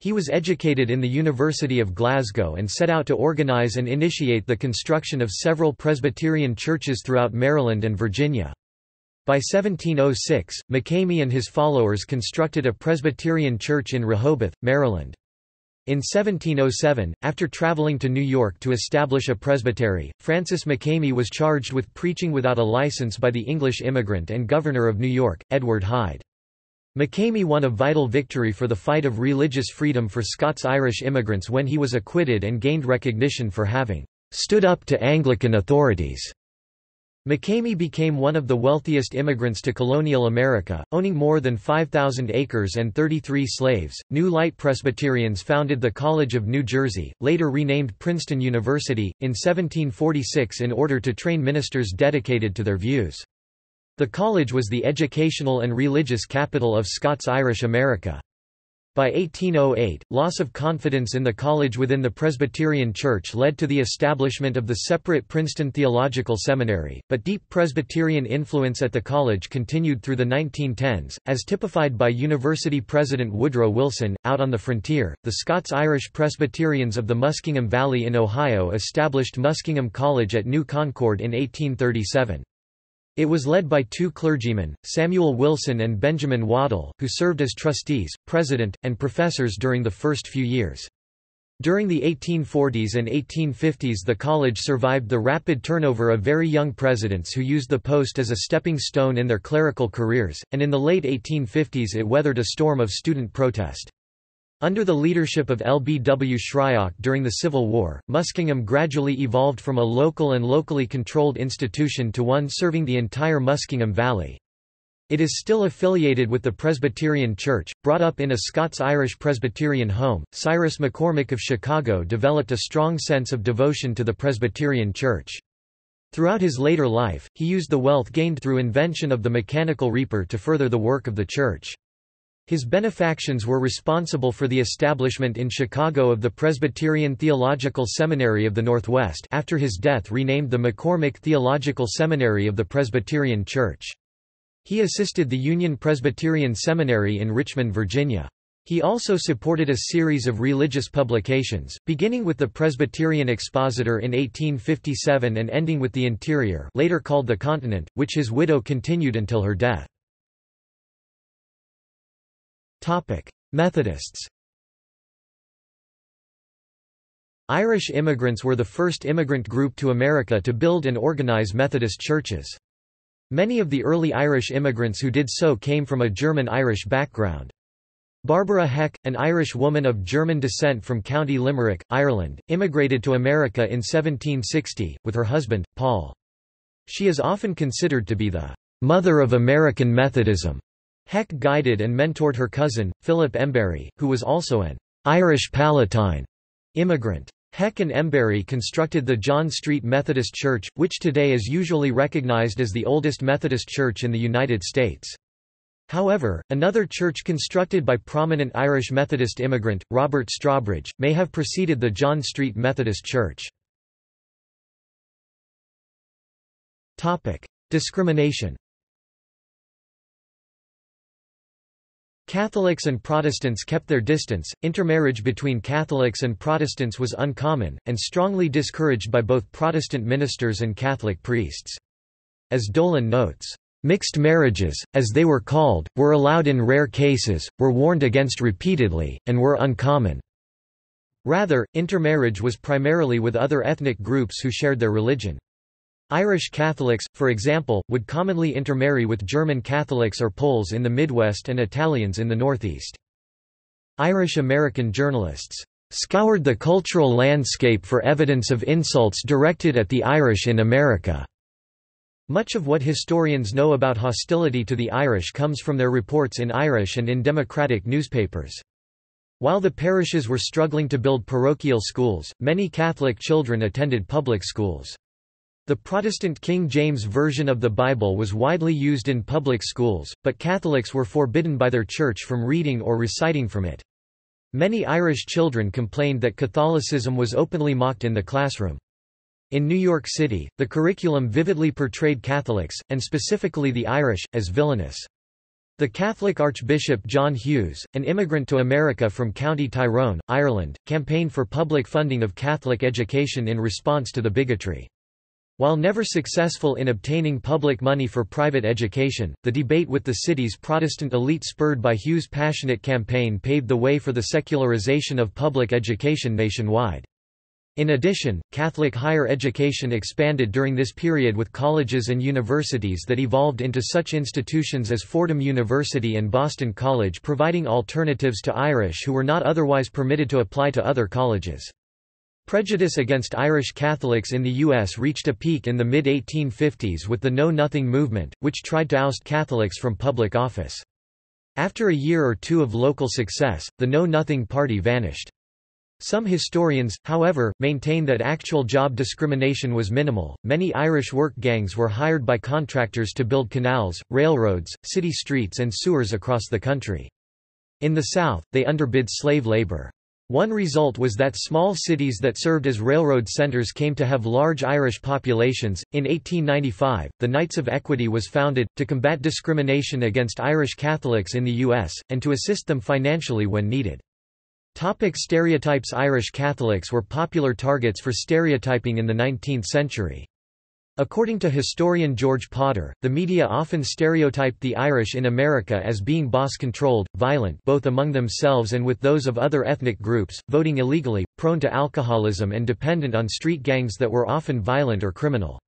He was educated in the University of Glasgow and set out to organize and initiate the construction of several Presbyterian churches throughout Maryland and Virginia. By 1706, Makemie and his followers constructed a Presbyterian church in Rehoboth, Maryland. In 1707, after traveling to New York to establish a presbytery, Francis Makemie was charged with preaching without a license by the English immigrant and governor of New York, Edward Hyde. Makemie won a vital victory for the fight of religious freedom for Scots-Irish immigrants when he was acquitted and gained recognition for having stood up to Anglican authorities. Makemie became one of the wealthiest immigrants to colonial America, owning more than 5,000 acres and 33 slaves. New Light Presbyterians founded the College of New Jersey, later renamed Princeton University, in 1746 in order to train ministers dedicated to their views. The college was the educational and religious capital of Scots-Irish America. By 1808, loss of confidence in the college within the Presbyterian Church led to the establishment of the separate Princeton Theological Seminary, but deep Presbyterian influence at the college continued through the 1910s, as typified by University President Woodrow Wilson. Out on the frontier, the Scots-Irish Presbyterians of the Muskingum Valley in Ohio established Muskingum College at New Concord in 1837. It was led by two clergymen, Samuel Wilson and Benjamin Waddell, who served as trustees, president, and professors during the first few years. During the 1840s and 1850s the college survived the rapid turnover of very young presidents who used the post as a stepping stone in their clerical careers, and in the late 1850s it weathered a storm of student protest. Under the leadership of L. B. W. Shryock during the Civil War, Muskingum gradually evolved from a local and locally controlled institution to one serving the entire Muskingum Valley. It is still affiliated with the Presbyterian Church. Brought up in a Scots-Irish Presbyterian home, Cyrus McCormick of Chicago developed a strong sense of devotion to the Presbyterian Church. Throughout his later life, he used the wealth gained through invention of the mechanical reaper to further the work of the Church. His benefactions were responsible for the establishment in Chicago of the Presbyterian Theological Seminary of the Northwest after his death renamed the McCormick Theological Seminary of the Presbyterian Church. He assisted the Union Presbyterian Seminary in Richmond, Virginia. He also supported a series of religious publications, beginning with the Presbyterian Expositor in 1857 and ending with the Interior later called the Continent, which his widow continued until her death. Methodists Irish immigrants were the first immigrant group to America to build and organize Methodist churches. Many of the early Irish immigrants who did so came from a German-Irish background. Barbara Heck, an Irish woman of German descent from County Limerick, Ireland, immigrated to America in 1760, with her husband, Paul. She is often considered to be the mother of American Methodism. Heck guided and mentored her cousin, Philip Embury, who was also an Irish Palatine immigrant. Heck and Embury constructed the John Street Methodist Church, which today is usually recognized as the oldest Methodist church in the United States. However, another church constructed by prominent Irish Methodist immigrant, Robert Strawbridge, may have preceded the John Street Methodist Church. Discrimination Catholics and Protestants kept their distance, intermarriage between Catholics and Protestants was uncommon, and strongly discouraged by both Protestant ministers and Catholic priests. As Dolan notes, Mixed marriages, as they were called, were allowed in rare cases, were warned against repeatedly, and were uncommon. Rather, intermarriage was primarily with other ethnic groups who shared their religion. Irish Catholics, for example, would commonly intermarry with German Catholics or Poles in the Midwest and Italians in the Northeast. Irish-American journalists scoured the cultural landscape for evidence of insults directed at the Irish in America. Much of what historians know about hostility to the Irish comes from their reports in Irish and in democratic newspapers. While the parishes were struggling to build parochial schools, many Catholic children attended public schools. The Protestant King James Version of the Bible was widely used in public schools, but Catholics were forbidden by their church from reading or reciting from it. Many Irish children complained that Catholicism was openly mocked in the classroom. In New York City, the curriculum vividly portrayed Catholics, and specifically the Irish, as villainous. The Catholic Archbishop John Hughes, an immigrant to America from County Tyrone, Ireland, campaigned for public funding of Catholic education in response to the bigotry. While never successful in obtaining public money for private education, the debate with the city's Protestant elite spurred by Hughes' passionate campaign paved the way for the secularization of public education nationwide. In addition, Catholic higher education expanded during this period with colleges and universities that evolved into such institutions as Fordham University and Boston College providing alternatives to Irish who were not otherwise permitted to apply to other colleges. Prejudice against Irish Catholics in the U.S. reached a peak in the mid-1850s with the Know Nothing movement, which tried to oust Catholics from public office. After a year or two of local success, the Know Nothing Party vanished. Some historians, however, maintain that actual job discrimination was minimal. Many Irish work gangs were hired by contractors to build canals, railroads, city streets, and sewers across the country. In the South, they underbid slave labor. One result was that small cities that served as railroad centers came to have large Irish populations. In 1895, the Knights of Equity was founded, to combat discrimination against Irish Catholics in the U.S., and to assist them financially when needed. Topic stereotypes Irish Catholics were popular targets for stereotyping in the 19th century. According to historian George Potter, the media often stereotyped the Irish in America as being boss-controlled, violent both among themselves and with those of other ethnic groups, voting illegally, prone to alcoholism and dependent on street gangs that were often violent or criminal.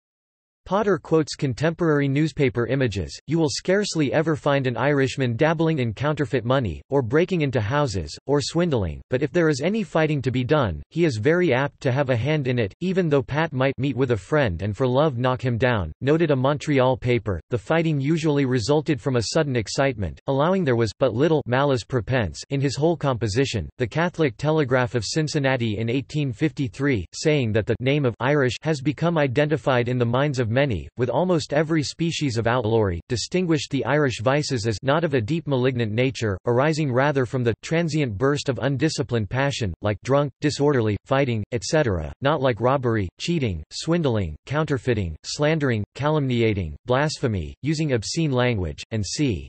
Potter quotes contemporary newspaper images, you will scarcely ever find an Irishman dabbling in counterfeit money, or breaking into houses, or swindling, but if there is any fighting to be done, he is very apt to have a hand in it, even though Pat might meet with a friend and for love knock him down, noted a Montreal paper. The fighting usually resulted from a sudden excitement, allowing there was but little malice prepense in his whole composition. The Catholic Telegraph of Cincinnati in 1853, saying that the name of Irish has become identified in the minds of many, with almost every species of outlawry, distinguished the Irish vices as not of a deep malignant nature, arising rather from the transient burst of undisciplined passion, like drunk, disorderly, fighting, etc., not like robbery, cheating, swindling, counterfeiting, slandering, calumniating, blasphemy, using obscene language, and c.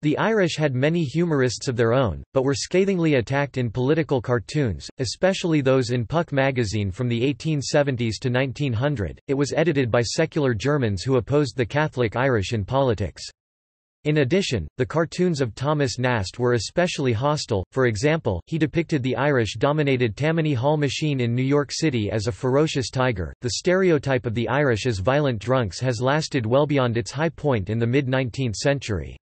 The Irish had many humorists of their own, but were scathingly attacked in political cartoons, especially those in Puck magazine from the 1870s to 1900. It was edited by secular Germans who opposed the Catholic Irish in politics. In addition, the cartoons of Thomas Nast were especially hostile, for example, he depicted the Irish-dominated Tammany Hall machine in New York City as a ferocious tiger. The stereotype of the Irish as violent drunks has lasted well beyond its high point in the mid-19th century.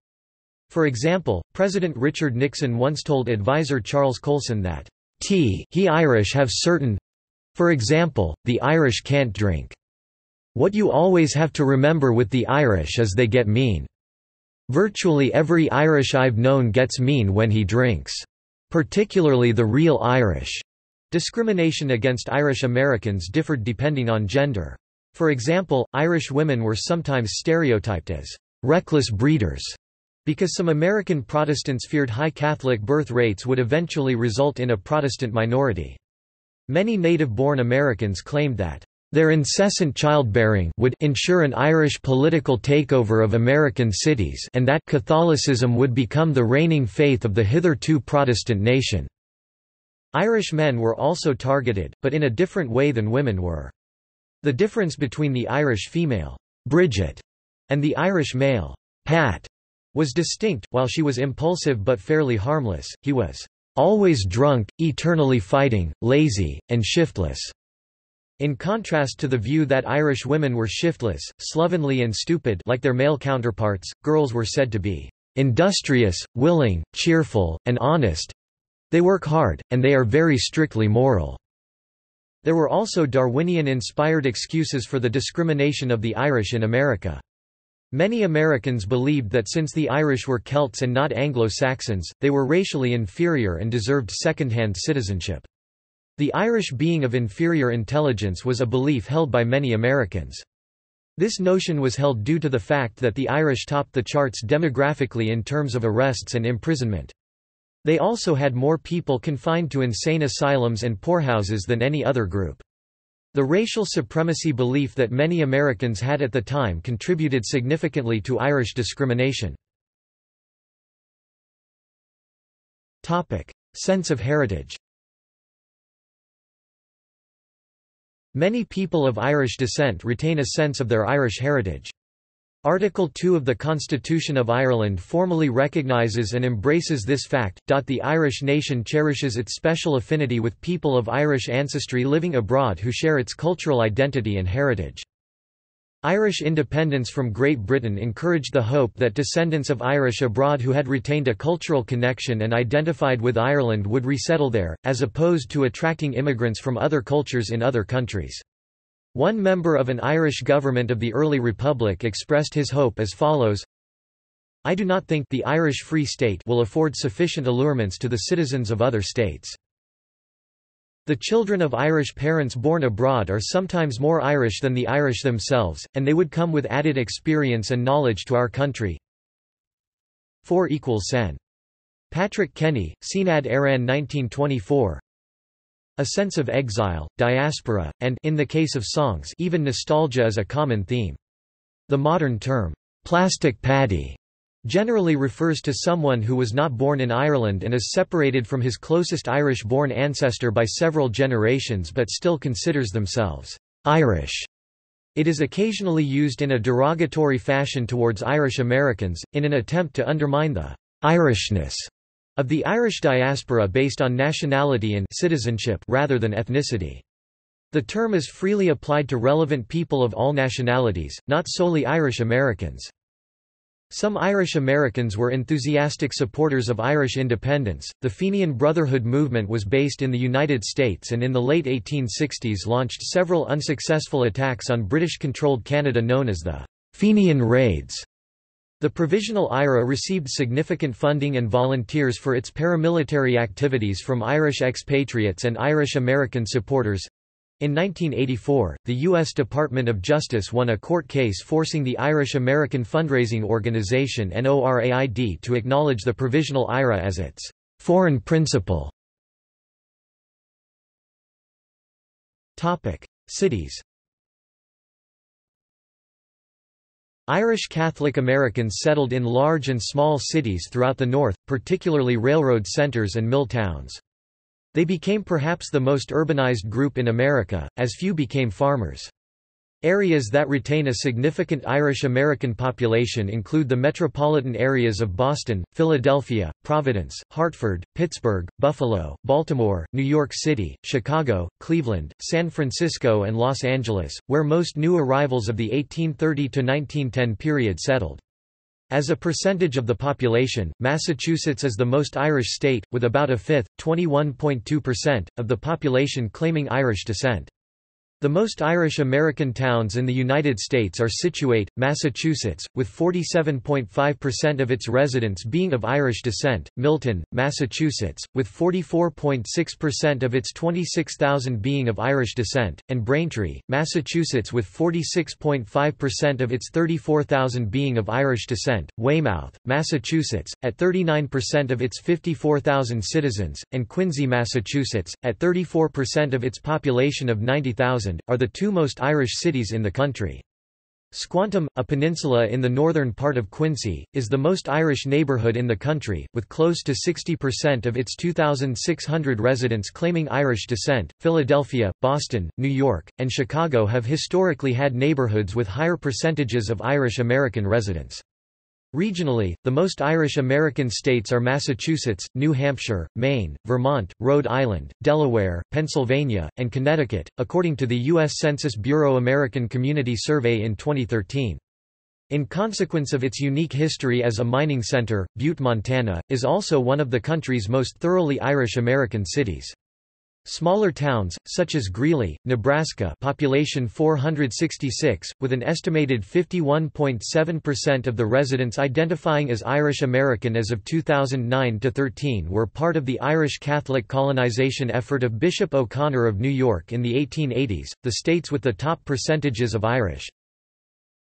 For example, President Richard Nixon once told advisor Charles Colson that, "T he Irish have certain for example, the Irish can't drink. What you always have to remember with the Irish is they get mean. Virtually every Irish I've known gets mean when he drinks. Particularly the real Irish." Discrimination against Irish Americans differed depending on gender. For example, Irish women were sometimes stereotyped as reckless breeders because some American Protestants feared high Catholic birth rates would eventually result in a Protestant minority. Many native-born Americans claimed that their incessant childbearing would ensure an Irish political takeover of American cities and that Catholicism would become the reigning faith of the hitherto Protestant nation. Irish men were also targeted, but in a different way than women were. The difference between the Irish female, Bridget, and the Irish male, Pat, was distinct, while she was impulsive but fairly harmless, he was always drunk, eternally fighting, lazy, and shiftless. In contrast to the view that Irish women were shiftless, slovenly and stupid like their male counterparts, girls were said to be industrious, willing, cheerful, and honest. They work hard, and they are very strictly moral. There were also Darwinian-inspired excuses for the discrimination of the Irish in America. Many Americans believed that since the Irish were Celts and not Anglo-Saxons, they were racially inferior and deserved second-hand citizenship. The Irish being of inferior intelligence was a belief held by many Americans. This notion was held due to the fact that the Irish topped the charts demographically in terms of arrests and imprisonment. They also had more people confined to insane asylums and poorhouses than any other group. The racial supremacy belief that many Americans had at the time contributed significantly to Irish discrimination. Sense of heritage Many people of Irish descent retain a sense of their Irish heritage. Article 2 of the Constitution of Ireland formally recognises and embraces this fact. The Irish nation cherishes its special affinity with people of Irish ancestry living abroad who share its cultural identity and heritage. Irish independence from Great Britain encouraged the hope that descendants of Irish abroad who had retained a cultural connection and identified with Ireland would resettle there, as opposed to attracting immigrants from other cultures in other countries. One member of an Irish government of the early republic expressed his hope as follows I do not think the Irish Free State will afford sufficient allurements to the citizens of other states. The children of Irish parents born abroad are sometimes more Irish than the Irish themselves, and they would come with added experience and knowledge to our country. 4 equals sen. Patrick Kenny, Seanad Éireann 1924 a sense of exile, diaspora, and in the case of songs even nostalgia is a common theme. The modern term, plastic paddy, generally refers to someone who was not born in Ireland and is separated from his closest Irish-born ancestor by several generations but still considers themselves Irish. It is occasionally used in a derogatory fashion towards Irish Americans, in an attempt to undermine the Irishness of the Irish diaspora based on nationality and citizenship rather than ethnicity. The term is freely applied to relevant people of all nationalities, not solely Irish Americans. Some Irish Americans were enthusiastic supporters of Irish independence. The Fenian Brotherhood movement was based in the United States and in the late 1860s launched several unsuccessful attacks on British controlled Canada known as the Fenian Raids. The Provisional IRA received significant funding and volunteers for its paramilitary activities from Irish expatriates and Irish American supporters. In 1984, the U.S. Department of Justice won a court case forcing the Irish American fundraising organization NORAID to acknowledge the Provisional IRA as its foreign principal. Cities Irish Catholic Americans settled in large and small cities throughout the north, particularly railroad centers and mill towns. They became perhaps the most urbanized group in America, as few became farmers. Areas that retain a significant Irish American population include the metropolitan areas of Boston, Philadelphia, Providence, Hartford, Pittsburgh, Buffalo, Baltimore, New York City, Chicago, Cleveland, San Francisco and Los Angeles, where most new arrivals of the 1830–1910 period settled. As a percentage of the population, Massachusetts is the most Irish state, with about a fifth, 21.2%, of the population claiming Irish descent. The most Irish American towns in the United States are Scituate, Massachusetts, with 47.5% of its residents being of Irish descent, Milton, Massachusetts, with 44.6% of its 26,000 being of Irish descent, and Braintree, Massachusetts with 46.5% of its 34,000 being of Irish descent, Weymouth, Massachusetts, at 39% of its 54,000 citizens, and Quincy, Massachusetts, at 34% of its population of 90,000 are the two most Irish cities in the country. Squantum, a peninsula in the northern part of Quincy, is the most Irish neighborhood in the country, with close to 60% of its 2,600 residents claiming Irish descent. Philadelphia, Boston, New York, and Chicago have historically had neighborhoods with higher percentages of Irish American residents. Regionally, the most Irish American states are Massachusetts, New Hampshire, Maine, Vermont, Rhode Island, Delaware, Pennsylvania, and Connecticut, according to the U.S. Census Bureau American Community Survey in 2013. In consequence of its unique history as a mining center, Butte, Montana, is also one of the country's most thoroughly Irish American cities. Smaller towns, such as Greeley, Nebraska population 466, with an estimated 51.7% of the residents identifying as Irish American as of 2009-13 were part of the Irish Catholic colonization effort of Bishop O'Connor of New York in the 1880s. The states with the top percentages of Irish.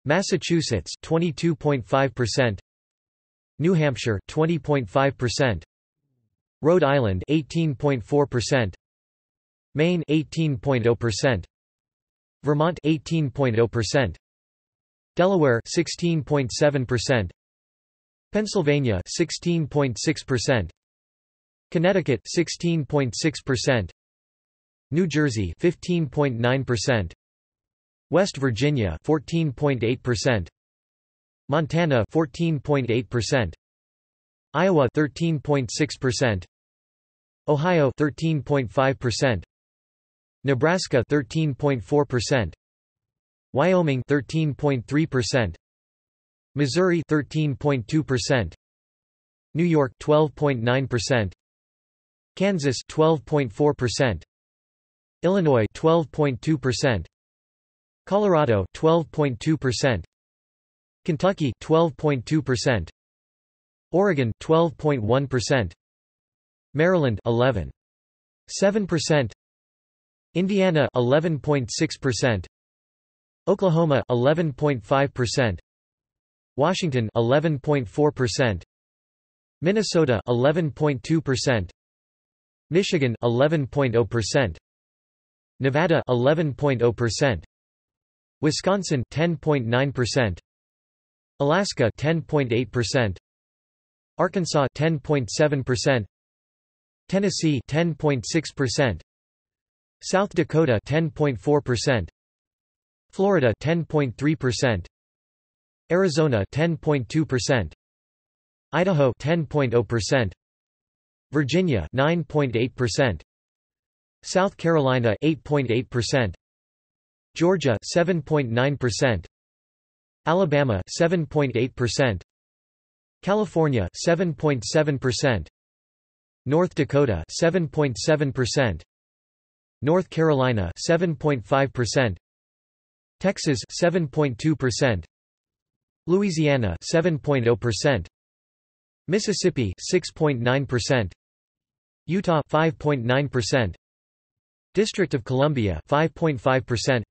Massachusetts 22.5%, New Hampshire 20.5%, Rhode Island 18.4%, Maine 18.0%, Vermont 18.0%, Delaware 16.7%, Pennsylvania 16.6%, Connecticut 16.6%, New Jersey 15.9%, West Virginia 14.8%, Montana 14.8%, Iowa 13.6%, Ohio 13.5%, Nebraska 13.4%, Wyoming 13.3%, Missouri 13.2%, New York 12.9%, Kansas 12.4%, Illinois 12.2%, Colorado 12.2%, Kentucky 12.2%, Oregon 12.1%, Maryland 11.7%, Indiana 11.6%, Oklahoma 11.5%, Washington 11.4%, Minnesota 11.2%, Michigan 11.0%, Nevada 11.0%, Wisconsin 10.9%, Alaska 10.8%, Arkansas 10.7%, Tennessee 10.6%, South Dakota 10.4%, Florida 10.3%, Arizona 10.2%, Idaho 10.0%, Virginia 9.8%, South Carolina 8.8%, Georgia 7.9%, Alabama 7.8%, California 7.7%, North Dakota 7.7%, North Carolina 7.5%, Texas 7.2%, Louisiana 7.0%, Mississippi 6.9%, Utah 5.9%, District of Columbia 5.5%.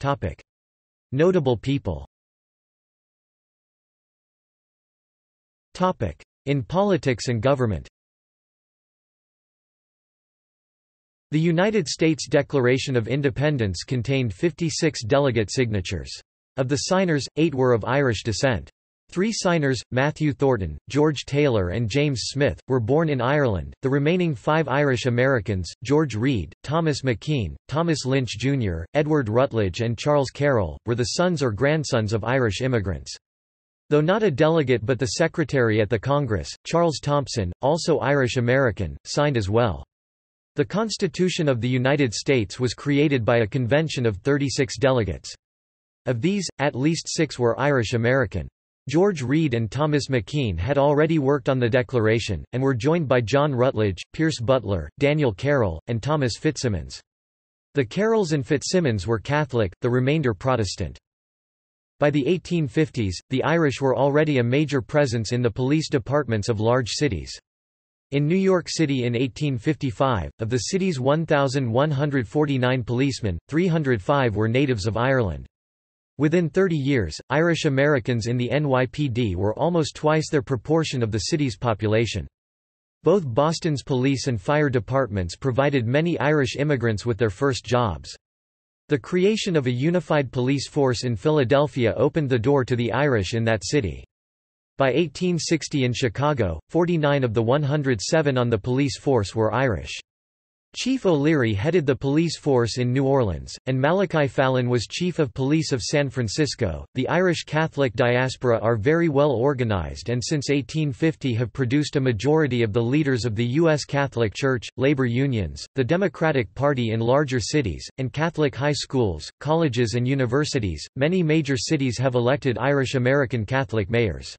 Topic: Notable people. Topic: In politics and government. The United States Declaration of Independence contained 56 delegate signatures. Of the signers, eight were of Irish descent. Three signers, Matthew Thornton, George Taylor and James Smith, were born in Ireland, the remaining five Irish Americans, George Read, Thomas McKean, Thomas Lynch Jr., Edward Rutledge and Charles Carroll, were the sons or grandsons of Irish immigrants. Though not a delegate but the secretary at the Congress, Charles Thomson, also Irish American, signed as well. The Constitution of the United States was created by a convention of 36 delegates. Of these, at least six were Irish American. George Read and Thomas McKean had already worked on the Declaration, and were joined by John Rutledge, Pierce Butler, Daniel Carroll, and Thomas FitzSimons. The Carrolls and FitzSimons were Catholic, the remainder Protestant. By the 1850s, the Irish were already a major presence in the police departments of large cities. In New York City in 1855, of the city's 1,149 policemen, 305 were natives of Ireland. Within 30 years, Irish Americans in the NYPD were almost twice their proportion of the city's population. Both Boston's police and fire departments provided many Irish immigrants with their first jobs. The creation of a unified police force in Philadelphia opened the door to the Irish in that city. By 1860 in Chicago, 49 of the 107 on the police force were Irish. Chief O'Leary headed the police force in New Orleans, and Malachi Fallon was chief of police of San Francisco. The Irish Catholic diaspora are very well organized and since 1850 have produced a majority of the leaders of the U.S. Catholic Church, labor unions, the Democratic Party in larger cities, and Catholic high schools, colleges, and universities. Many major cities have elected Irish American Catholic mayors.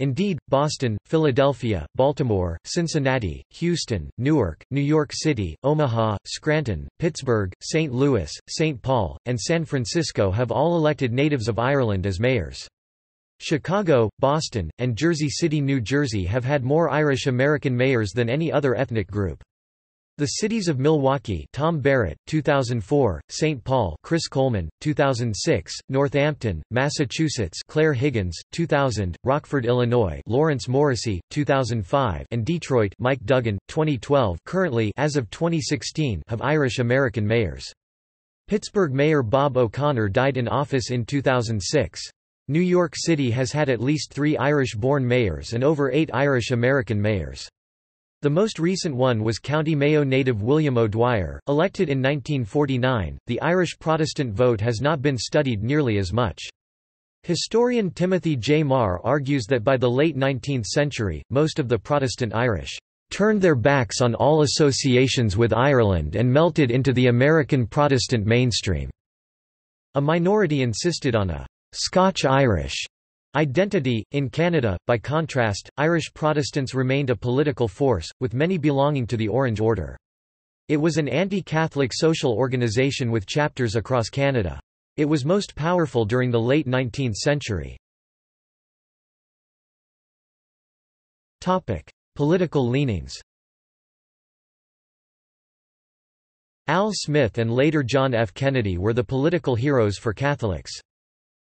Indeed, Boston, Philadelphia, Baltimore, Cincinnati, Houston, Newark, New York City, Omaha, Scranton, Pittsburgh, St. Louis, St. Paul, and San Francisco have all elected natives of Ireland as mayors. Chicago, Boston, and Jersey City, New Jersey have had more Irish American mayors than any other ethnic group. The cities of Milwaukee Tom Barrett, 2004, St. Paul Chris Coleman, 2006, Northampton, Massachusetts Claire Higgins, 2000, Rockford, Illinois Lawrence Morrissey, 2005 and Detroit Mike Duggan, 2012 currently as of 2016 have Irish-American mayors. Pittsburgh Mayor Bob O'Connor died in office in 2006. New York City has had at least three Irish-born mayors and over eight Irish-American mayors. The most recent one was County Mayo native William O'Dwyer, elected in 1949. The Irish Protestant vote has not been studied nearly as much. Historian Timothy J. Meagher argues that by the late 19th century, most of the Protestant Irish turned their backs on all associations with Ireland and melted into the American Protestant mainstream. A minority insisted on a Scotch-Irish Identity In Canada, by contrast, Irish Protestants remained a political force, with many belonging to the Orange Order. It was an anti-Catholic social organization with chapters across Canada. It was most powerful during the late 19th century. Political leanings Al Smith and later John F. Kennedy were the political heroes for Catholics.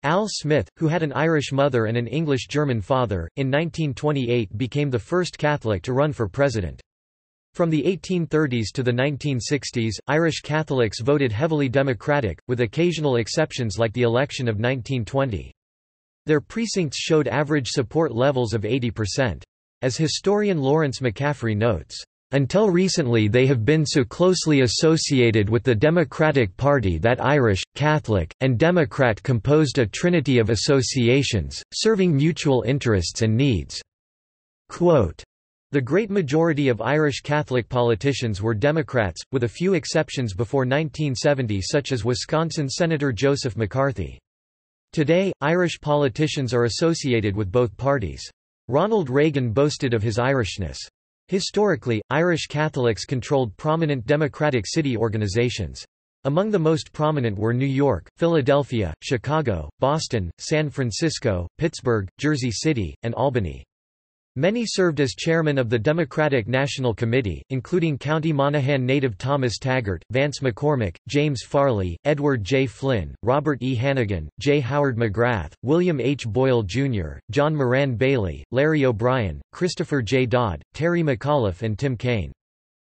Al Smith, who had an Irish mother and an English-German father, in 1928 became the first Catholic to run for president. From the 1830s to the 1960s, Irish Catholics voted heavily Democratic, with occasional exceptions like the election of 1920. Their precincts showed average support levels of 80%. As historian Lawrence McCaffrey notes, until recently they have been so closely associated with the Democratic Party that Irish, Catholic, and Democrat composed a trinity of associations, serving mutual interests and needs. Quote, the great majority of Irish Catholic politicians were Democrats, with a few exceptions before 1970 such as Wisconsin Senator Joseph McCarthy. Today, Irish politicians are associated with both parties. Ronald Reagan boasted of his Irishness. Historically, Irish Catholics controlled prominent Democratic city organizations. Among the most prominent were New York, Philadelphia, Chicago, Boston, San Francisco, Pittsburgh, Jersey City, and Albany. Many served as chairman of the Democratic National Committee, including County Monaghan native Thomas Taggart, Vance McCormick, James Farley, Edward J. Flynn, Robert E. Hannigan, J. Howard McGrath, William H. Boyle, Jr., John Moran Bailey, Larry O'Brien, Christopher J. Dodd, Terry McAuliffe and Tim Kaine.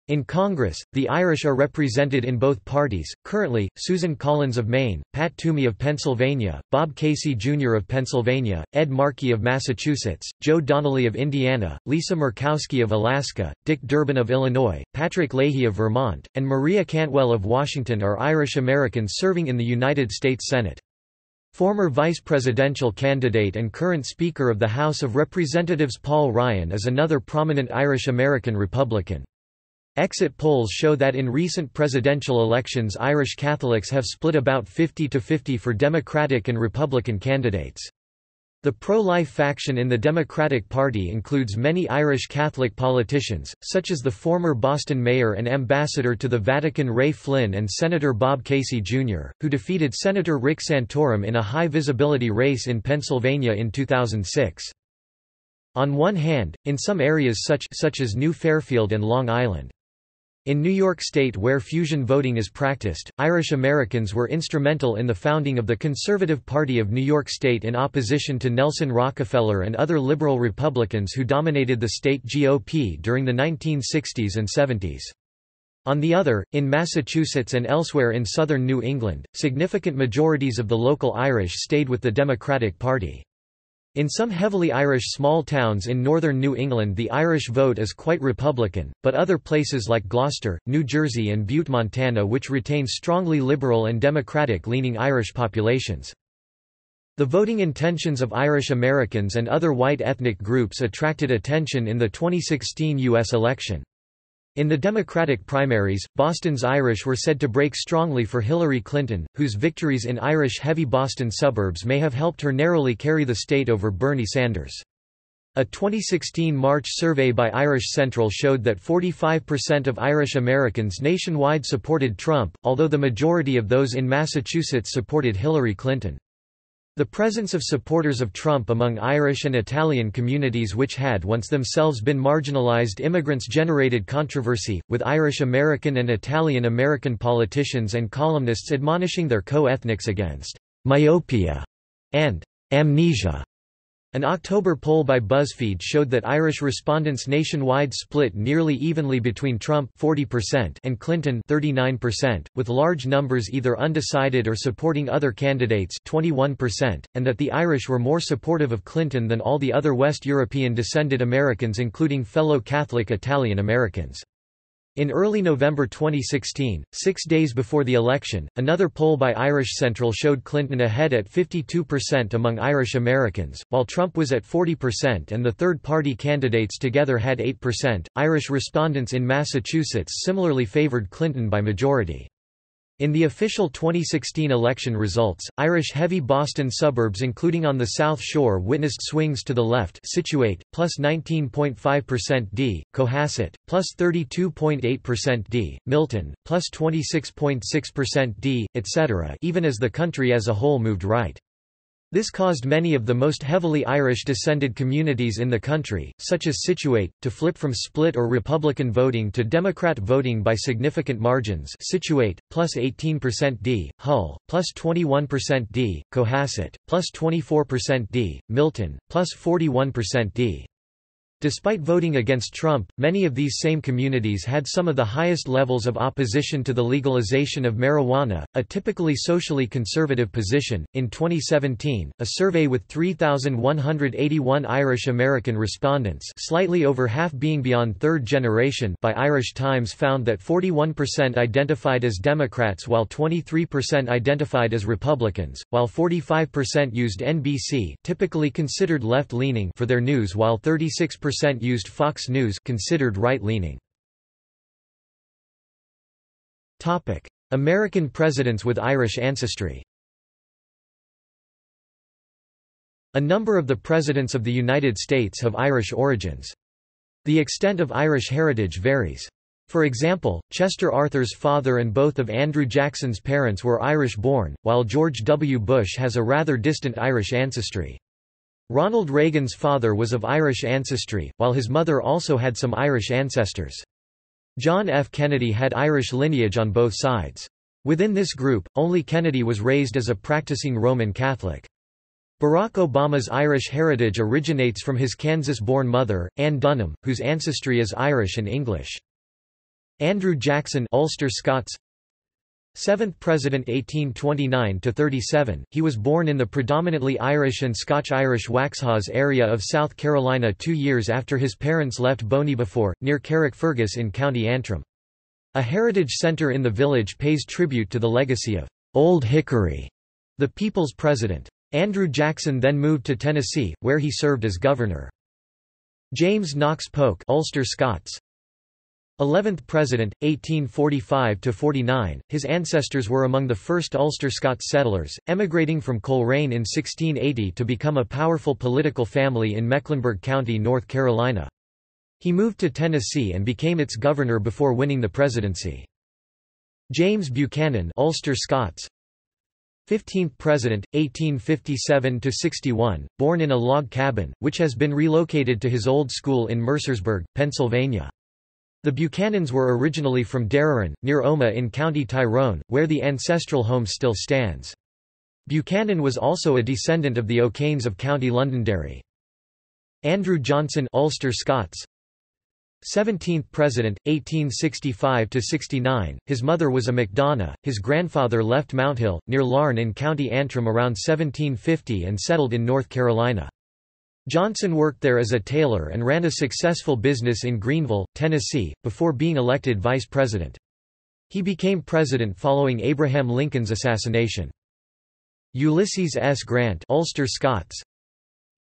In Congress, the Irish are represented in both parties. Currently, Susan Collins of Maine, Pat Toomey of Pennsylvania, Bob Casey Jr. of Pennsylvania, Ed Markey of Massachusetts, Joe Donnelly of Indiana, Lisa Murkowski of Alaska, Dick Durbin of Illinois, Patrick Leahy of Vermont, and Maria Cantwell of Washington are Irish Americans serving in the United States Senate. Former vice presidential candidate and current Speaker of the House of Representatives Paul Ryan is another prominent Irish American Republican. Exit polls show that in recent presidential elections Irish Catholics have split about 50 to 50 for Democratic and Republican candidates. The pro-life faction in the Democratic Party includes many Irish Catholic politicians, such as the former Boston mayor and ambassador to the Vatican Ray Flynn and Senator Bob Casey, Jr., who defeated Senator Rick Santorum in a high-visibility race in Pennsylvania in 2006. On one hand, in some areas such, such as New Fairfield and Long Island, in New York State where fusion voting is practiced, Irish Americans were instrumental in the founding of the Conservative Party of New York State in opposition to Nelson Rockefeller and other liberal Republicans who dominated the state GOP during the 1960s and 70s. On the other, in Massachusetts and elsewhere in southern New England, significant majorities of the local Irish stayed with the Democratic Party. In some heavily Irish small towns in northern New England the Irish vote is quite Republican, but other places like Gloucester, New Jersey and Butte, Montana which retain strongly liberal and Democratic-leaning Irish populations. The voting intentions of Irish Americans and other white ethnic groups attracted attention in the 2016 U.S. election. In the Democratic primaries, Boston's Irish were said to break strongly for Hillary Clinton, whose victories in Irish-heavy Boston suburbs may have helped her narrowly carry the state over Bernie Sanders. A 2016 March survey by Irish Central showed that 45% of Irish Americans nationwide supported Trump, although the majority of those in Massachusetts supported Hillary Clinton. The presence of supporters of Trump among Irish and Italian communities which had once themselves been marginalized immigrants generated controversy, with Irish American and Italian American politicians and columnists admonishing their co-ethnics against myopia and amnesia. An October poll by BuzzFeed showed that Irish respondents nationwide split nearly evenly between Trump 40% and Clinton 39%, with large numbers either undecided or supporting other candidates 21%, and that the Irish were more supportive of Clinton than all the other West European descended Americans including fellow Catholic Italian Americans. In early November 2016, six days before the election, another poll by Irish Central showed Clinton ahead at 52% among Irish Americans, while Trump was at 40% and the third party candidates together had 8%. Irish respondents in Massachusetts similarly favored Clinton by majority. In the official 2016 election results, Irish-heavy Boston suburbs including on the South Shore witnessed swings to the left Scituate, plus 19.5% D, Cohasset, plus 32.8% D, Milton, plus 26.6% D, etc. even as the country as a whole moved right. This caused many of the most heavily Irish-descended communities in the country, such as Scituate, to flip from split or Republican voting to Democrat voting by significant margins Scituate, plus 18% D, Hull, plus 21% D, Cohasset, plus 24% D, Milton, plus 41% D. Despite voting against Trump, many of these same communities had some of the highest levels of opposition to the legalization of marijuana, a typically socially conservative position. In 2017, a survey with 3,181 Irish American respondents, slightly over half being beyond third generation, by Irish Times found that 41% identified as Democrats while 23% identified as Republicans, while 45% used NBC, typically considered left-leaning, for their news while 36% percent used Fox News considered right-leaning. Topic: American presidents with Irish ancestry. A number of the presidents of the United States have Irish origins. The extent of Irish heritage varies. For example, Chester Arthur's father and both of Andrew Jackson's parents were Irish-born, while George W. Bush has a rather distant Irish ancestry. Ronald Reagan's father was of Irish ancestry, while his mother also had some Irish ancestors. John F. Kennedy had Irish lineage on both sides. Within this group, only Kennedy was raised as a practicing Roman Catholic. Barack Obama's Irish heritage originates from his Kansas-born mother, Ann Dunham, whose ancestry is Irish and English. Andrew Jackson Ulster Scots 7th President 1829–37, he was born in the predominantly Irish and Scotch-Irish Waxhaws area of South Carolina two years after his parents left Boneybefore, near Carrickfergus in County Antrim. A heritage centre in the village pays tribute to the legacy of Old Hickory, the people's president. Andrew Jackson then moved to Tennessee, where he served as governor. James Knox Polk Ulster Scots 11th President, 1845–49, his ancestors were among the first Ulster Scots settlers, emigrating from Coleraine in 1680 to become a powerful political family in Mecklenburg County, North Carolina. He moved to Tennessee and became its governor before winning the presidency. James Buchanan Ulster Scots 15th President, 1857–61, born in a log cabin, which has been relocated to his old school in Mercersburg, Pennsylvania. The Buchanans were originally from Deroran, near Omagh in County Tyrone, where the ancestral home still stands. Buchanan was also a descendant of the O'Kanes of County Londonderry. Andrew Johnson Ulster Scots 17th President, 1865–69, his mother was a MacDonagh, his grandfather left Mounthill, near Larne in County Antrim around 1750 and settled in North Carolina. Johnson worked there as a tailor and ran a successful business in Greeneville, Tennessee, before being elected vice president. He became president following Abraham Lincoln's assassination. Ulysses S. Grant Ulster Scots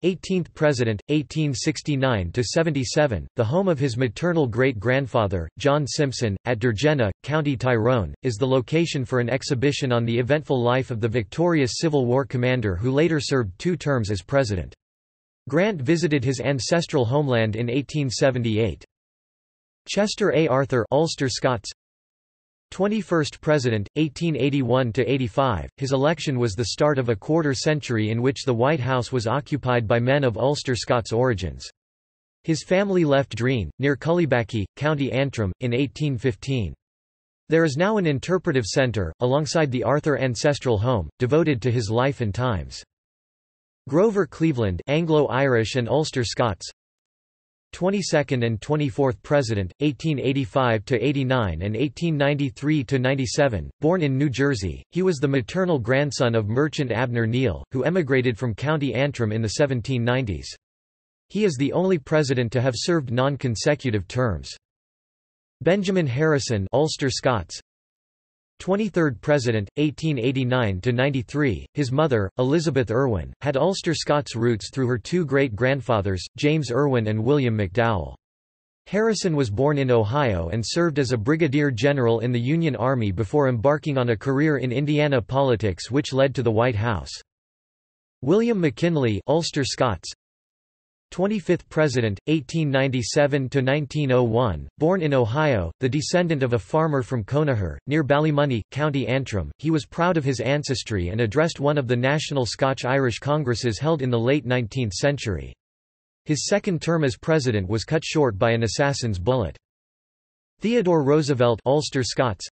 18th President, 1869–77, the home of his maternal great-grandfather, John Simpson, at Dergina, County Tyrone, is the location for an exhibition on the eventful life of the victorious Civil War commander who later served two terms as president. Grant visited his ancestral homeland in 1878. Chester A. Arthur Ulster Scots 21st President, 1881–85, his election was the start of a quarter century in which the White House was occupied by men of Ulster Scots origins. His family left Dreen, near Cullybackey, County Antrim, in 1815. There is now an interpretive centre, alongside the Arthur Ancestral Home, devoted to his life and times. Grover Cleveland Anglo-Irish and Ulster Scots 22nd and 24th President, 1885–89 and 1893–97, born in New Jersey, he was the maternal grandson of merchant Abner Neal, who emigrated from County Antrim in the 1790s. He is the only president to have served non-consecutive terms. Benjamin Harrison Ulster Scots 23rd President, 1889–93, his mother, Elizabeth Irwin, had Ulster Scots roots through her two great-grandfathers, James Irwin and William McDowell. Harrison was born in Ohio and served as a brigadier general in the Union Army before embarking on a career in Indiana politics which led to the White House. William McKinley Ulster Scots 25th President, 1897–1901, born in Ohio, the descendant of a farmer from Conagher, near Ballymoney, County Antrim, he was proud of his ancestry and addressed one of the National Scotch-Irish Congresses held in the late 19th century. His second term as president was cut short by an assassin's bullet. Theodore Roosevelt Ulster Scots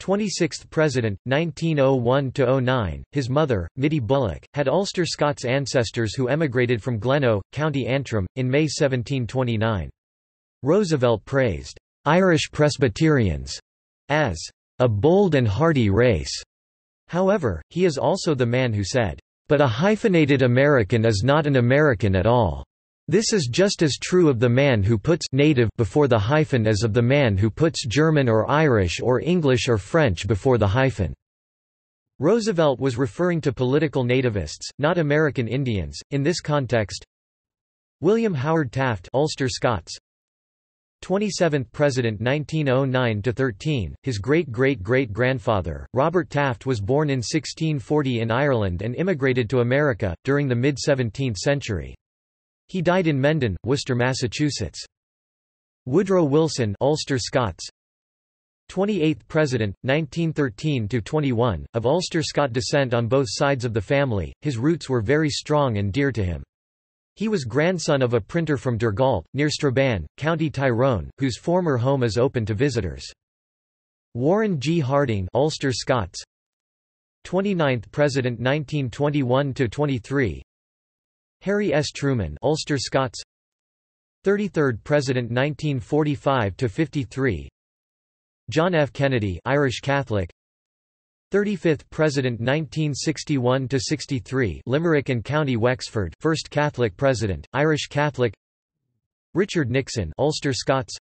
26th President, 1901–09, his mother, Mittie Bulloch, had Ulster Scots ancestors who emigrated from Gleno, County Antrim, in May 1729. Roosevelt praised Irish Presbyterians as a bold and hardy race. However, he is also the man who said, but a hyphenated American is not an American at all. This is just as true of the man who puts native before the hyphen as of the man who puts German or Irish or English or French before the hyphen. Roosevelt was referring to political nativists, not American Indians, in this context. William Howard Taft Ulster Scots 27th President 1909 to 13. his great-great-great-grandfather, Robert Taft was born in 1640 in Ireland and immigrated to America, during the mid-17th century. He died in Mendon, Worcester, Massachusetts. Woodrow Wilson Ulster Scots 28th President, 1913–21, of Ulster Scot descent on both sides of the family, his roots were very strong and dear to him. He was grandson of a printer from Dergalt, near Strabane, County Tyrone, whose former home is open to visitors. Warren G. Harding Ulster Scots 29th President 1921–23, Harry S. Truman Ulster Scots. 33rd President 1945–53 John F. Kennedy Irish Catholic. 35th President 1961–63 Limerick and County Wexford First Catholic President, Irish Catholic. Richard Nixon Ulster Scots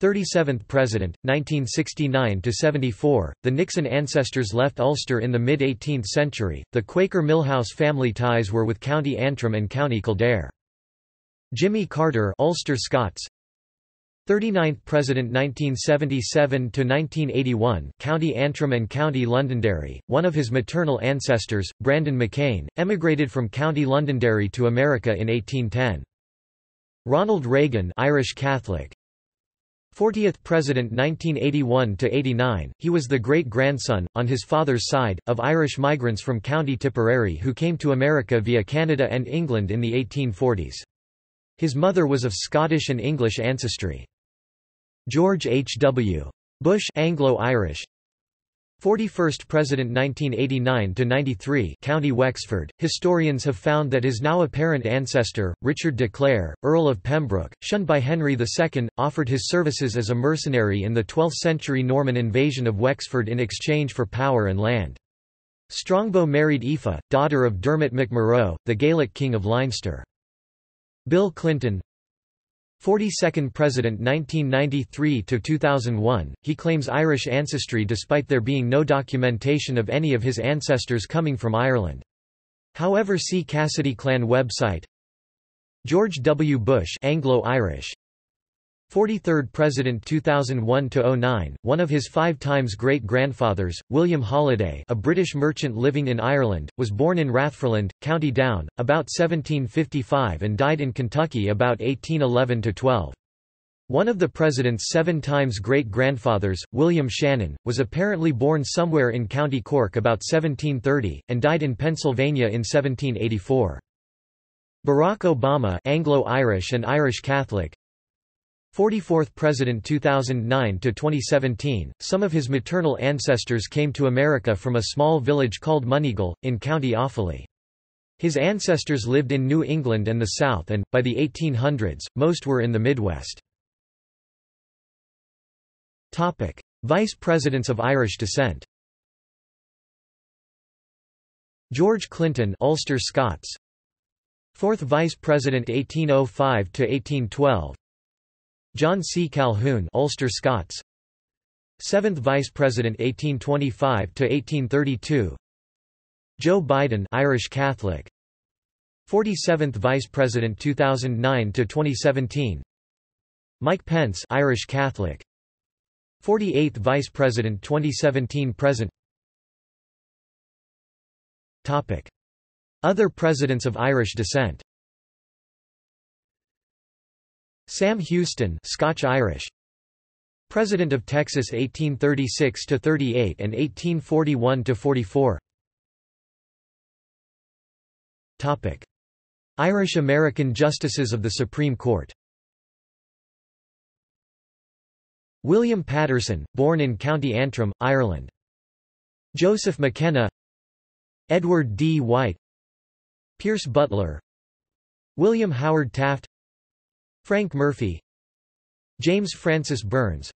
37th President, 1969–74, the Nixon ancestors left Ulster in the mid-18th century, the Quaker Milhous family ties were with County Antrim and County Kildare. Jimmy Carter Ulster Scots 39th President 1977–1981 County Antrim and County Londonderry, one of his maternal ancestors, Brandon McCain, emigrated from County Londonderry to America in 1810. Ronald Reagan Irish Catholic 40th President 1981–89, he was the great-grandson, on his father's side, of Irish migrants from County Tipperary who came to America via Canada and England in the 1840s. His mother was of Scottish and English ancestry. George H. W. Bush Anglo-Irish 41st President 1989–93 County Wexford, historians have found that his now apparent ancestor, Richard de Clare, Earl of Pembroke, shunned by Henry II, offered his services as a mercenary in the 12th-century Norman invasion of Wexford in exchange for power and land. Strongbow married Aoife, daughter of Dermot McMurrough, the Gaelic king of Leinster. Bill Clinton 42nd President 1993–2001, he claims Irish ancestry despite there being no documentation of any of his ancestors coming from Ireland. However see Cassidy clan website George W. Bush Anglo-Irish 43rd President 2001–09, one of his five times great-grandfathers, William Holliday a British merchant living in Ireland, was born in Rathfriland, County Down, about 1755 and died in Kentucky about 1811–12. One of the president's seven times great-grandfathers, William Shannon, was apparently born somewhere in County Cork about 1730, and died in Pennsylvania in 1784. Barack Obama Anglo-Irish and Irish Catholic 44th President 2009 to 2017. some of his maternal ancestors came to America from a small village called Moneygall, in County Offaly. His ancestors lived in New England and the South and, by the 1800s, most were in the Midwest. Topic: Vice Presidents of Irish descent George Clinton Ulster Scots 4th Vice President 1805–1812 John C. Calhoun Ulster Scots. 7th Vice President 1825 to 1832 Joe Biden Irish Catholic. 47th Vice President 2009 to 2017 Mike Pence Irish Catholic. 48th Vice President 2017 present Topic. Other presidents of Irish descent Sam Houston Scotch-Irish President of Texas 1836 to 38 and 1841 to 44 Topic. Irish American Justices of the Supreme Court. William Paterson born in County Antrim, Ireland. Joseph McKenna. Edward D. White. Pierce Butler. William Howard Taft Frank Murphy James Francis Byrnes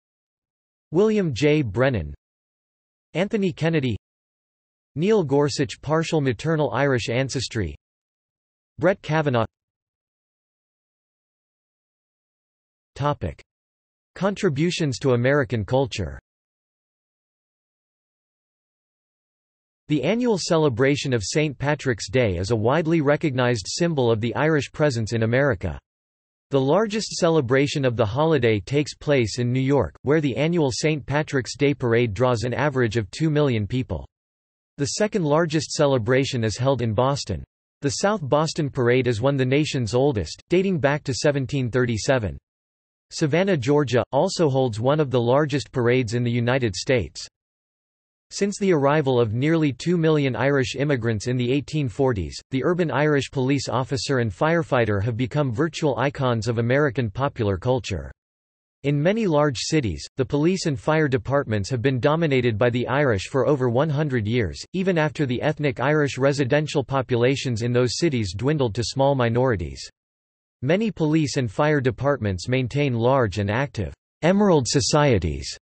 William J. Brennan Anthony Kennedy Neil Gorsuch partial maternal Irish ancestry Brett Kavanaugh Topic. Contributions to American culture The annual celebration of St. Patrick's Day is a widely recognized symbol of the Irish presence in America. The largest celebration of the holiday takes place in New York, where the annual St. Patrick's Day Parade draws an average of 2 million people. The second largest celebration is held in Boston. The South Boston Parade is one of the nation's oldest, dating back to 1737. Savannah, Georgia, also holds one of the largest parades in the United States. Since the arrival of nearly 2 million Irish immigrants in the 1840s, the urban Irish police officer and firefighter have become virtual icons of American popular culture. In many large cities, the police and fire departments have been dominated by the Irish for over 100 years, even after the ethnic Irish residential populations in those cities dwindled to small minorities. Many police and fire departments maintain large and active «emerald societies»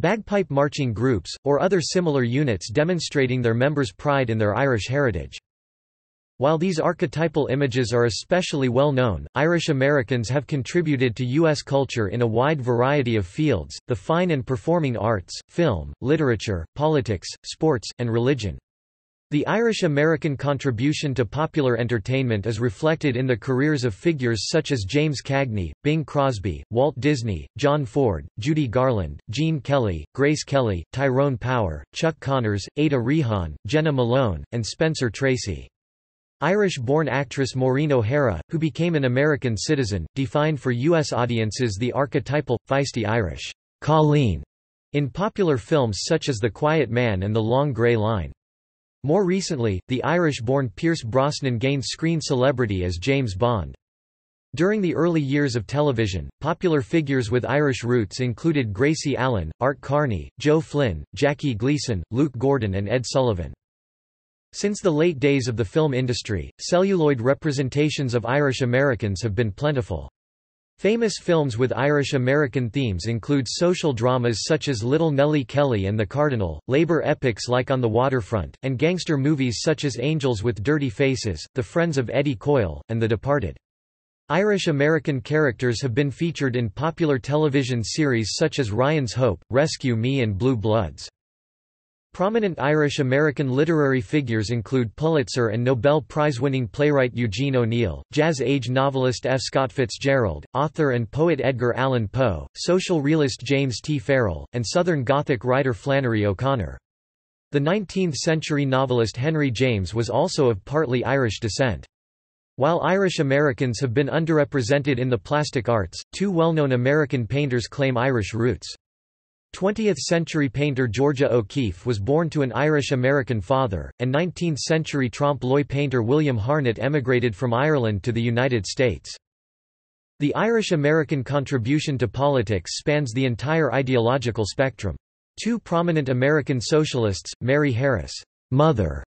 bagpipe marching groups, or other similar units demonstrating their members' pride in their Irish heritage. While these archetypal images are especially well known, Irish Americans have contributed to U.S. culture in a wide variety of fields, the fine and performing arts, film, literature, politics, sports, and religion. The Irish-American contribution to popular entertainment is reflected in the careers of figures such as James Cagney, Bing Crosby, Walt Disney, John Ford, Judy Garland, Gene Kelly, Grace Kelly, Tyrone Power, Chuck Connors, Ada Rehan, Jena Malone, and Spencer Tracy. Irish-born actress Maureen O'Hara, who became an American citizen, defined for U.S. audiences the archetypal, feisty Irish Colleen in popular films such as The Quiet Man and The Long Grey Line. More recently, the Irish-born Pierce Brosnan gained screen celebrity as James Bond. During the early years of television, popular figures with Irish roots included Gracie Allen, Art Carney, Joe Flynn, Jackie Gleason, Luke Gordon and Ed Sullivan. Since the late days of the film industry, celluloid representations of Irish Americans have been plentiful. Famous films with Irish-American themes include social dramas such as Little Nellie Kelly and the Cardinal, labor epics like On the Waterfront, and gangster movies such as Angels with Dirty Faces, The Friends of Eddie Coyle, and The Departed. Irish-American characters have been featured in popular television series such as Ryan's Hope, Rescue Me and Blue Bloods. Prominent Irish-American literary figures include Pulitzer and Nobel Prize-winning playwright Eugene O'Neill, jazz-age novelist F. Scott Fitzgerald, author and poet Edgar Allan Poe, social realist James T. Farrell, and Southern Gothic writer Flannery O'Connor. The 19th-century novelist Henry James was also of partly Irish descent. While Irish Americans have been underrepresented in the plastic arts, two well-known American painters claim Irish roots. 20th-century painter Georgia O'Keeffe was born to an Irish-American father, and 19th-century trompe-l'oeil painter William Harnett emigrated from Ireland to the United States. The Irish-American contribution to politics spans the entire ideological spectrum. Two prominent American socialists, Mary Harris Mother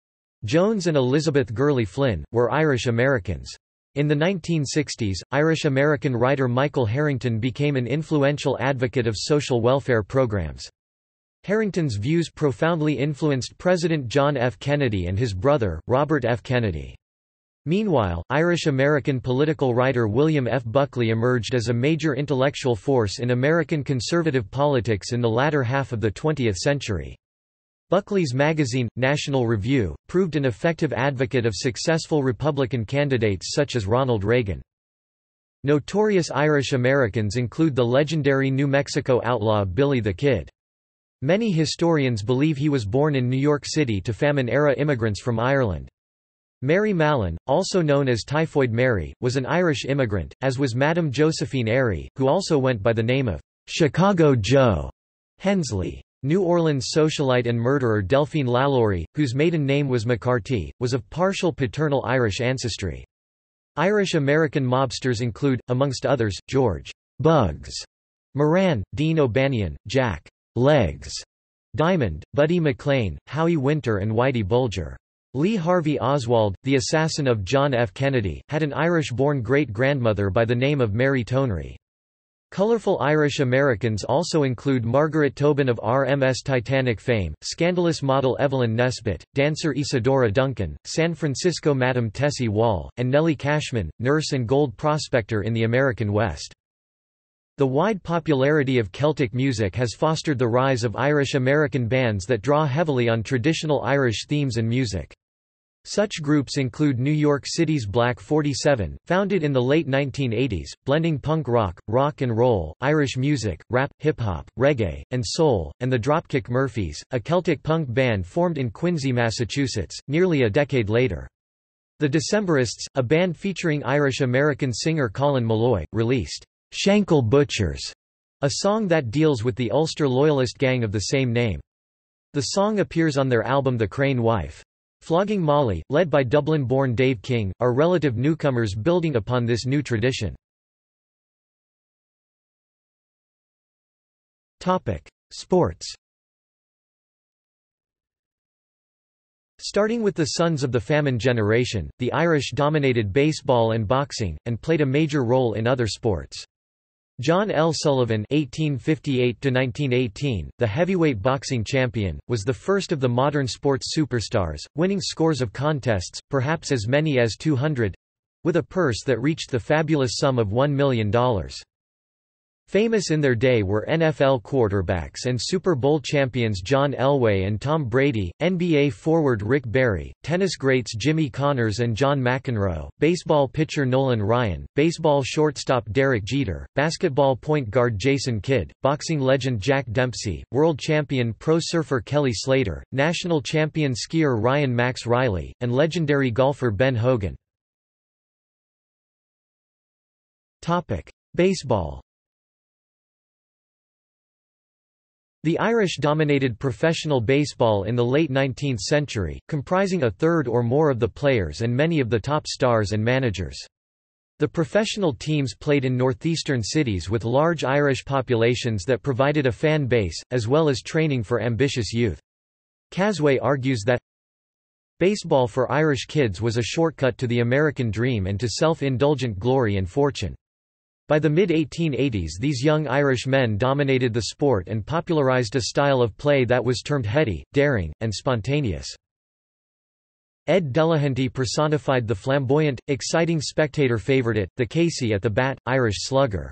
Jones and Elizabeth Gurley Flynn, were Irish Americans. In the 1960s, Irish-American writer Michael Harrington became an influential advocate of social welfare programs. Harrington's views profoundly influenced President John F. Kennedy and his brother, Robert F. Kennedy. Meanwhile, Irish-American political writer William F. Buckley emerged as a major intellectual force in American conservative politics in the latter half of the 20th century. Buckley's magazine, National Review, proved an effective advocate of successful Republican candidates such as Ronald Reagan. Notorious Irish Americans include the legendary New Mexico outlaw Billy the Kid. Many historians believe he was born in New York City to famine-era immigrants from Ireland. Mary Mallon, also known as Typhoid Mary, was an Irish immigrant, as was Madame Josephine Airey, who also went by the name of Chicago Joe Hensley. New Orleans socialite and murderer Delphine Lalaurie, whose maiden name was McCarthy, was of partial paternal Irish ancestry. Irish-American mobsters include, amongst others, George Bugs Moran, Dean O'Banion, Jack Legs Diamond, Buddy McLean, Howie Winter and Whitey Bulger. Lee Harvey Oswald, the assassin of John F. Kennedy, had an Irish-born great-grandmother by the name of Mary Tonery. Colorful Irish Americans also include Margaret Tobin of RMS Titanic fame, scandalous model Evelyn Nesbit, dancer Isadora Duncan, San Francisco Madame Tessie Wall, and Nellie Cashman, nurse and gold prospector in the American West. The wide popularity of Celtic music has fostered the rise of Irish American bands that draw heavily on traditional Irish themes and music. Such groups include New York City's Black 47, founded in the late 1980s, blending punk rock, rock and roll, Irish music, rap, hip-hop, reggae, and soul, and the Dropkick Murphys, a Celtic punk band formed in Quincy, Massachusetts, nearly a decade later. The Decemberists, a band featuring Irish-American singer Colin Meloy, released Shankill Butchers, a song that deals with the Ulster Loyalist gang of the same name. The song appears on their album The Crane Wife. Flogging Molly, led by Dublin-born Dave King, are relative newcomers building upon this new tradition. Sports Starting with the Sons of the Famine generation, the Irish dominated baseball and boxing, and played a major role in other sports. John L. Sullivan (1858–1918), the heavyweight boxing champion, was the first of the modern sports superstars, winning scores of contests, perhaps as many as 200, with a purse that reached the fabulous sum of $1 million. Famous in their day were NFL quarterbacks and Super Bowl champions John Elway and Tom Brady, NBA forward Rick Barry, tennis greats Jimmy Connors and John McEnroe, baseball pitcher Nolan Ryan, baseball shortstop Derek Jeter, basketball point guard Jason Kidd, boxing legend Jack Dempsey, world champion pro surfer Kelly Slater, national champion skier Ryan Max Riley, and legendary golfer Ben Hogan. Baseball The Irish dominated professional baseball in the late 19th century, comprising a third or more of the players and many of the top stars and managers. The professional teams played in northeastern cities with large Irish populations that provided a fan base, as well as training for ambitious youth. Casway argues that baseball for Irish kids was a shortcut to the American dream and to self-indulgent glory and fortune. By the mid-1880s these young Irish men dominated the sport and popularized a style of play that was termed heady, daring, and spontaneous. Ed Delahanty personified the flamboyant, exciting spectator favourite, the Casey at the bat, Irish slugger.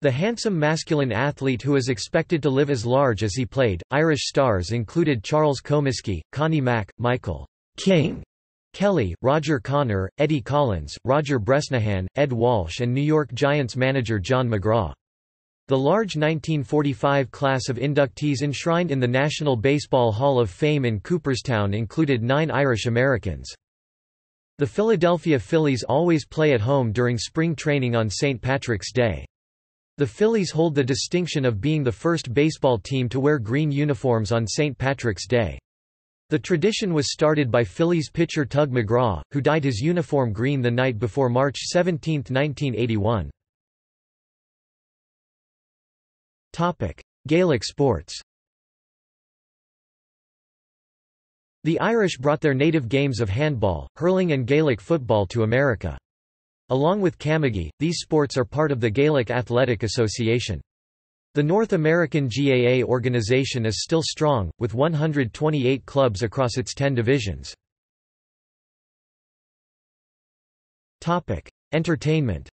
The handsome masculine athlete who was expected to live as large as he played. Irish stars included Charles Comiskey, Connie Mack, Michael King Kelly, Roger Connor, Eddie Collins, Roger Bresnahan, Ed Walsh and New York Giants manager John McGraw. The large 1945 class of inductees enshrined in the National Baseball Hall of Fame in Cooperstown included nine Irish Americans. The Philadelphia Phillies always play at home during spring training on St. Patrick's Day. The Phillies hold the distinction of being the first baseball team to wear green uniforms on St. Patrick's Day. The tradition was started by Phillies pitcher Tug McGraw, who dyed his uniform green the night before March 17, 1981. Gaelic sports The Irish brought their native games of handball, hurling and Gaelic football to America. Along with camogie, these sports are part of the Gaelic Athletic Association. The North American GAA organization is still strong, with 128 clubs across its 10 divisions. Entertainment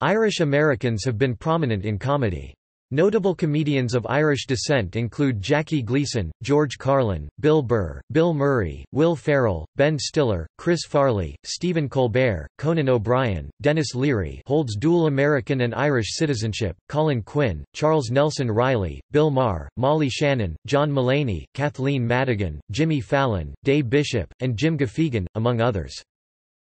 Irish Americans have been prominent in comedy. Notable comedians of Irish descent include Jackie Gleason, George Carlin, Bill Burr, Bill Murray, Will Ferrell, Ben Stiller, Chris Farley, Stephen Colbert, Conan O'Brien, Denis Leary holds dual American and Irish citizenship, Colin Quinn, Charles Nelson Reilly, Bill Maher, Molly Shannon, John Mulaney, Kathleen Madigan, Jimmy Fallon, Dave Bishop, and Jim Gaffigan, among others.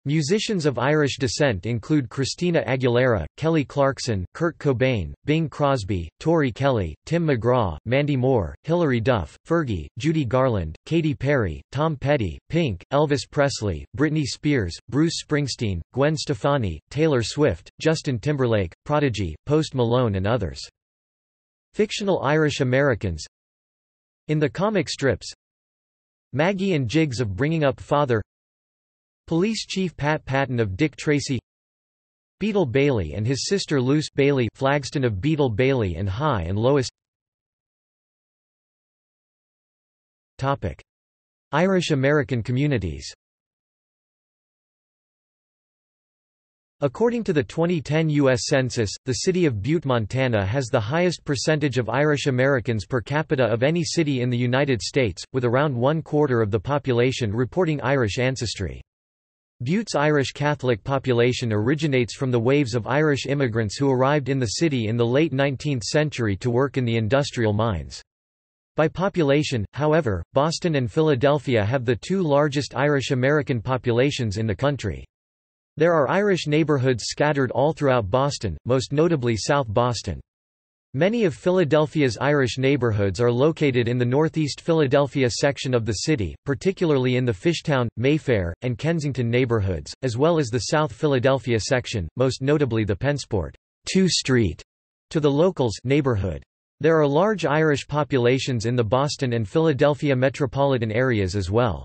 Musicians of Irish descent include Christina Aguilera, Kelly Clarkson, Kurt Cobain, Bing Crosby, Tori Kelly, Tim McGraw, Mandy Moore, Hilary Duff, Fergie, Judy Garland, Katy Perry, Tom Petty, Pink, Elvis Presley, Britney Spears, Bruce Springsteen, Gwen Stefani, Taylor Swift, Justin Timberlake, Prodigy, Post Malone and others. Fictional Irish Americans In the comic strips Maggie and Jigs of Bringing Up Father Police Chief Pat Patton of Dick Tracy Beetle Bailey and his sister Luce Bailey Flagston of Beetle Bailey and Hi and Lois Topic. Irish American communities According to the 2010 U.S. Census, the city of Butte, Montana has the highest percentage of Irish Americans per capita of any city in the United States, with around one quarter of the population reporting Irish ancestry. Butte's Irish Catholic population originates from the waves of Irish immigrants who arrived in the city in the late 19th century to work in the industrial mines. By population, however, Boston and Philadelphia have the two largest Irish American populations in the country. There are Irish neighborhoods scattered all throughout Boston, most notably South Boston. Many of Philadelphia's Irish neighborhoods are located in the northeast Philadelphia section of the city, particularly in the Fishtown, Mayfair, and Kensington neighborhoods, as well as the South Philadelphia section, most notably the Pennsport 2 Street to the locals neighborhood. There are large Irish populations in the Boston and Philadelphia metropolitan areas as well.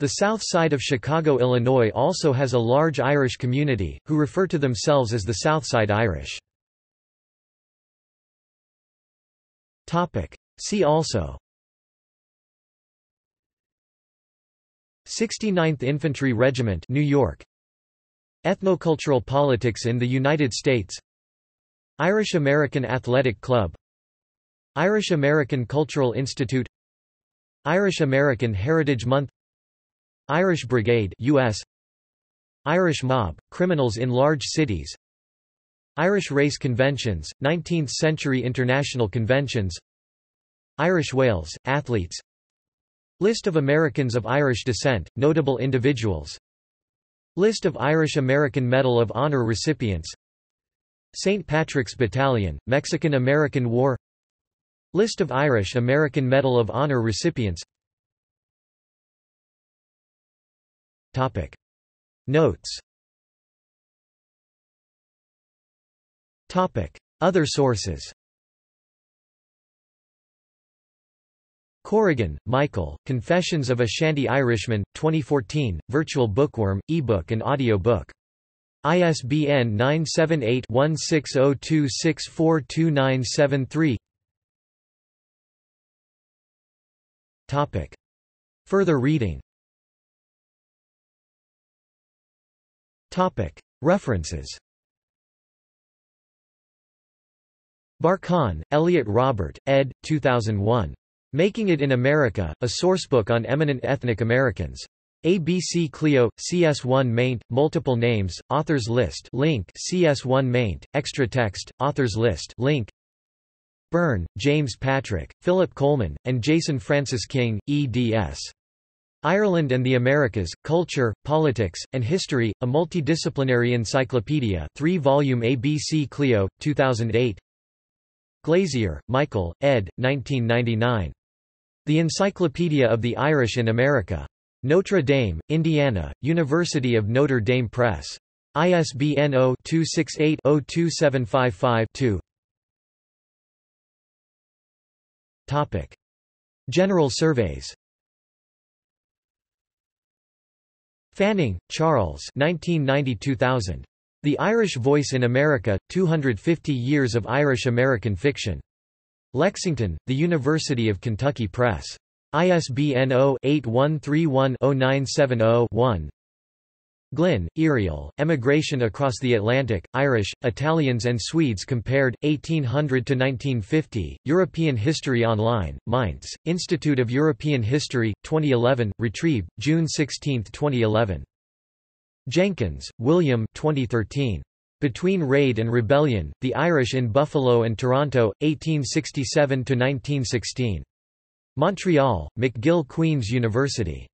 The south side of Chicago, Illinois also has a large Irish community, who refer to themselves as the Southside Irish. See also. 69th Infantry Regiment New York. Ethnocultural politics in the United States. Irish American Athletic Club. Irish American Cultural Institute. Irish American Heritage Month. Irish Brigade US Irish Mob, criminals in large cities Irish Race Conventions, 19th-century international conventions. Irish Whales, athletes. List of Americans of Irish descent, notable individuals. List of Irish American Medal of Honor recipients. St. Patrick's Battalion, Mexican-American War. List of Irish American Medal of Honor recipients. Topic. Notes Other sources. Corrigan, Michael, Confessions of a Shanty Irishman, 2014, virtual bookworm, ebook and audio book. ISBN 978-1602642973 Topic. Further reading. References Barkan, Elliot Robert, ed. 2001. Making It in America, a sourcebook on eminent ethnic Americans. ABC Clio, CS1 maint, multiple names, authors list link CS1 maint, extra text, authors list link Byrne, James Patrick, Philip Coleman, and Jason Francis King, eds. Ireland and the Americas, Culture, Politics, and History, a multidisciplinary encyclopedia 3-volume ABC Clio, 2008 Glazier, Michael, ed. 1999. The Encyclopedia of the Irish in America. Notre Dame, Indiana, University of Notre Dame Press. ISBN 0-268-02755-2 General surveys Fanning, Charles 1990–2000. The Irish Voice in America, 250 Years of Irish-American Fiction. Lexington, The University of Kentucky Press. ISBN 0-8131-0970-1 Glynn, Irial, Emigration Across the Atlantic, Irish, Italians and Swedes Compared, 1800–1950, European History Online, Mainz, Institute of European History, 2011, retrieved, June 16, 2011. Jenkins, William 2013. Between Raid and Rebellion, The Irish in Buffalo and Toronto, 1867–1916. Montreal, McGill Queen's University.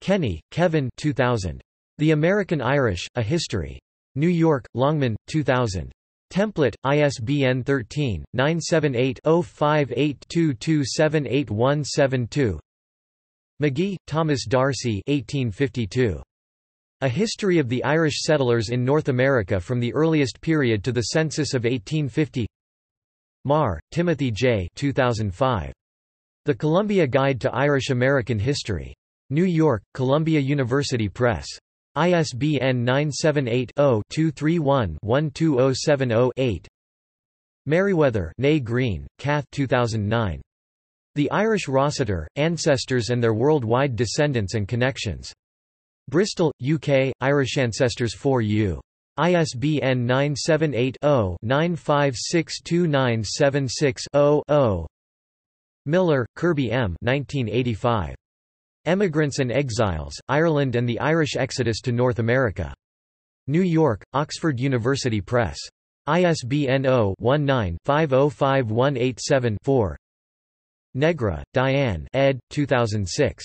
Kenny, Kevin 2000. The American Irish, A History. New York, Longman, 2000. Template, ISBN 13-978-0582278172 McGee, Thomas D'Arcy 1852. A History of the Irish Settlers in North America from the Earliest Period to the Census of 1850 Meagher, Timothy J. 2005. The Columbia Guide to Irish American History. New York, Columbia University Press. ISBN 978-0-231-12070-8 Merriweather Nay Green, Kath 2009. The Irish Rossiter, Ancestors and Their Worldwide Descendants and Connections. Bristol, UK, Irish Ancestors 4U. ISBN 978-0-9562976-0-0 Miller, Kirby M. 1985. Emigrants and Exiles, Ireland and the Irish Exodus to North America. New York, Oxford University Press. ISBN 0-19-505187-4 Negra, Diane ed. 2006.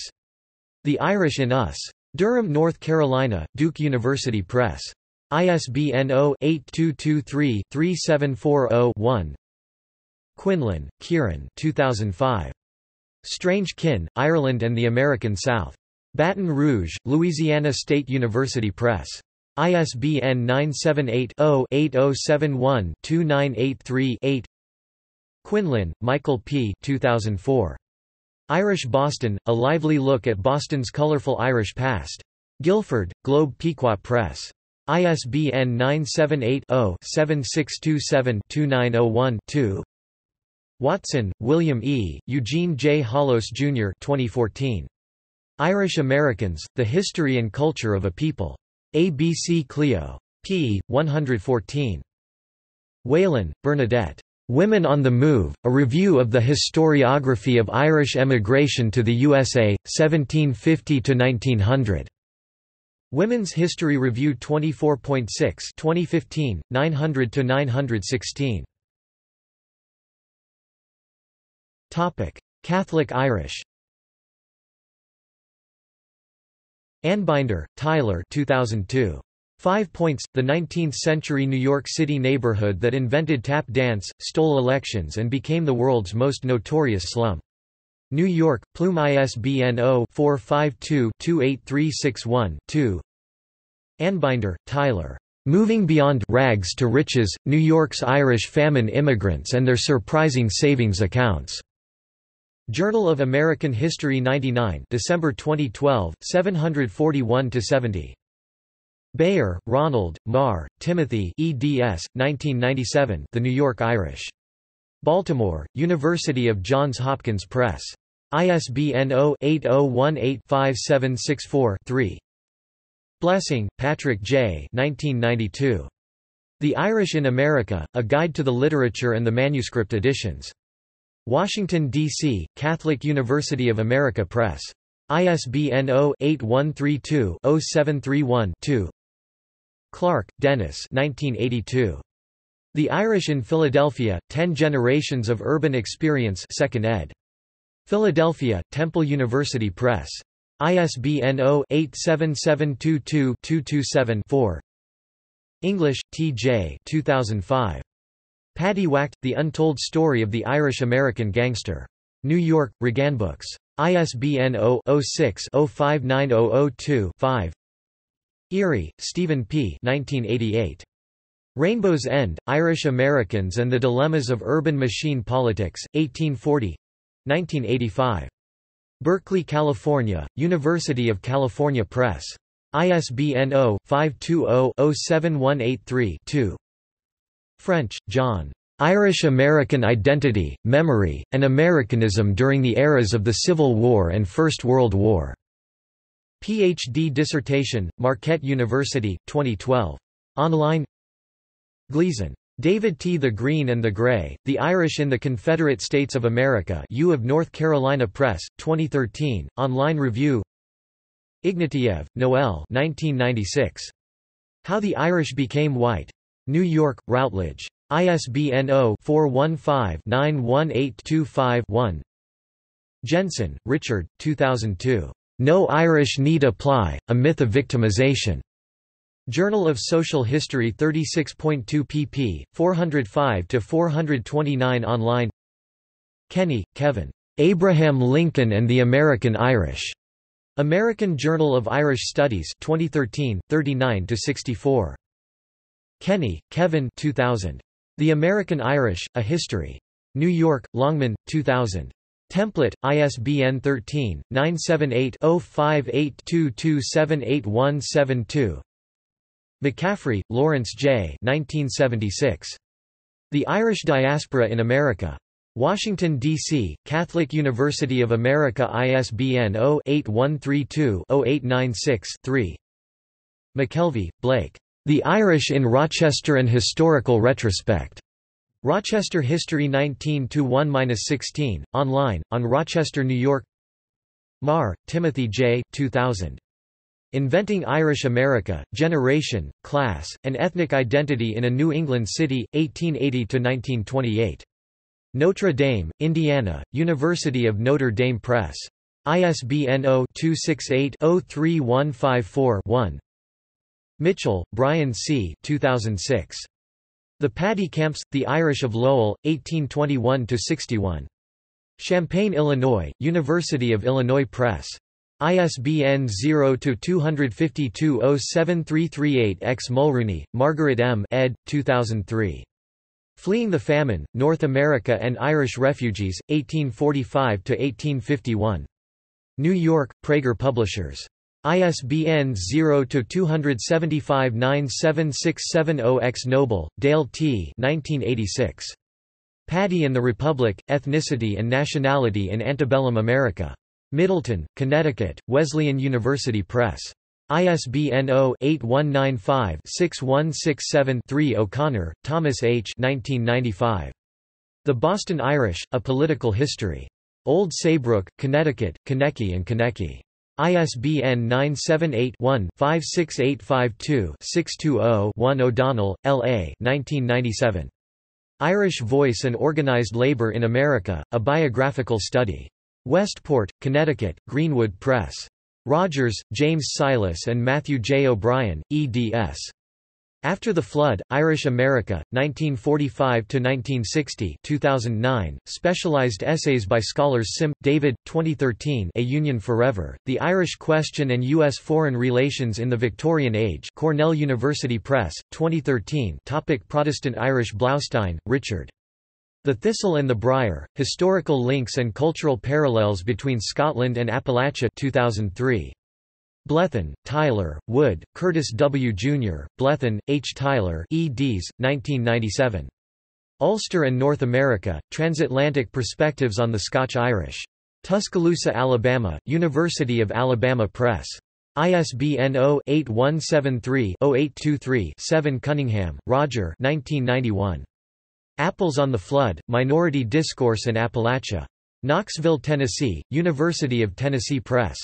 The Irish in Us. Durham, North Carolina, Duke University Press. ISBN 0-8223-3740-1 Quinlan, Kieran 2005. Strange Kin, Ireland and the American South. Baton Rouge, Louisiana State University Press. ISBN 978-0-8071-2983-8 Quinlan, Michael P. 2004. Irish Boston, a lively look at Boston's colorful Irish past. Guilford, Globe Pequot Press. ISBN 978-0-7627-2901-2 Watson, William E., Eugene J. Halus, Jr. 2014. Irish Americans, The History and Culture of a People. ABC Clio. p. 114. Whelan, Bernadette. Women on the Move, A Review of the Historiography of Irish Emigration to the USA, 1750–1900. Women's History Review 24.6 2015, 900–916. Catholic Irish Anbinder, Tyler 2002. Five Points, the 19th-century New York City neighborhood that invented tap dance, stole elections and became the world's most notorious slum. New York, Plume ISBN 0-452-28361-2 Anbinder, Tyler. Moving Beyond Rags to Riches, New York's Irish Famine Immigrants and Their Surprising Savings Accounts. Journal of American History 99 December 2012, 741–70. Bayor, Ronald, Meagher, Timothy eds. 1997 The New York Irish. Baltimore, University of Johns Hopkins Press. ISBN 0-8018-5764-3. Blessing, Patrick J. 1992. The Irish in America, A Guide to the Literature and the Manuscript Editions. Washington, D.C., Catholic University of America Press. ISBN 0-8132-0731-2 Clark, Dennis 1982. The Irish in Philadelphia, Ten Generations of Urban Experience 2nd ed. Philadelphia, Temple University Press. ISBN 0-87722-227-4 English, T.J. 2005. Paddywhacked, The Untold Story of the Irish-American Gangster. New York, Regan Books. ISBN 0-06-059002-5 Erie, Stephen P. 1988. Rainbow's End, Irish Americans and the Dilemmas of Urban Machine Politics, 1840 1985. Berkeley, California, University of California Press. ISBN 0-520-07183-2 French, John. Irish American Identity, Memory, and Americanism During the Eras of the Civil War and First World War. Ph.D. dissertation, Marquette University, 2012. Online Gleeson. David T. The Green and the Gray, The Irish in the Confederate States of America U of North Carolina Press, 2013, online review Ignatiev, Noel 1996. How the Irish Became White. New York, Routledge. ISBN 0-415-91825-1 Jensen, Richard, 2002. No Irish Need Apply, A Myth of Victimization. Journal of Social History 36.2 pp. 405–429 online Kenny, Kevin. Abraham Lincoln and the American Irish. American Journal of Irish Studies 2013, 39–64. Kenny, Kevin 2000. The American Irish, A History. New York, Longman, 2000. Template, ISBN 13-978-0582278172 McCaffrey, Lawrence J. 1976. The Irish Diaspora in America. Washington, D.C., Catholic University of America ISBN 0-8132-0896-3 McKelvey, Blake. The Irish in Rochester and Historical Retrospect. Rochester History 19-1-16, online, on Rochester, New York Meagher, Timothy J. 2000. Inventing Irish America, Generation, Class, and Ethnic Identity in a New England City, 1880–1928. Notre Dame, Indiana, University of Notre Dame Press. ISBN 0-268-03154-1 Mitchell, Brian C. 2006. The Paddy Camps, The Irish of Lowell, 1821–61. Champaign, Illinois, University of Illinois Press. ISBN 0-252-07338-X Mulrooney, Margaret M. ed. 2003. Fleeing the Famine, North America and Irish Refugees, 1845–1851. New York, Praeger Publishers. ISBN 0-275-97670-X Knobel, Dale T. 1986. Paddy and the Republic, Ethnicity and Nationality in Antebellum America. Middletown, Connecticut, Wesleyan University Press. ISBN 0-8195-6167-3 O'Connor, Thomas H. 1995. The Boston Irish, A Political History. Old Saybrook, Connecticut, Konecki and Konecki. ISBN 978-1-56852-620-1 O'Donnell, L. A. 1997. Irish Voice and Organized Labor in America, A Biographical Study. Westport, Connecticut, Greenwood Press. Rogers, James Silas and Matthew J. O'Brien, eds. After the Flood, Irish America, 1945–1960 2009, specialized essays by scholars Sim, David, 2013 A Union Forever, The Irish Question and U.S. Foreign Relations in the Victorian Age Cornell University Press, 2013 topic Protestant Irish Blaustein, Richard. The Thistle and the Briar, Historical Links and Cultural Parallels Between Scotland and Appalachia 2003. Blethen, Tyler, Wood, Curtis W. Jr., Blethen, H. Tyler eds. 1997. Ulster and North America, Transatlantic Perspectives on the Scotch-Irish. Tuscaloosa, Alabama, University of Alabama Press. ISBN 0-8173-0823-7 Cunningham, Roger 1991. Apples on the Flood, Minority Discourse in Appalachia. Knoxville, Tennessee, University of Tennessee Press.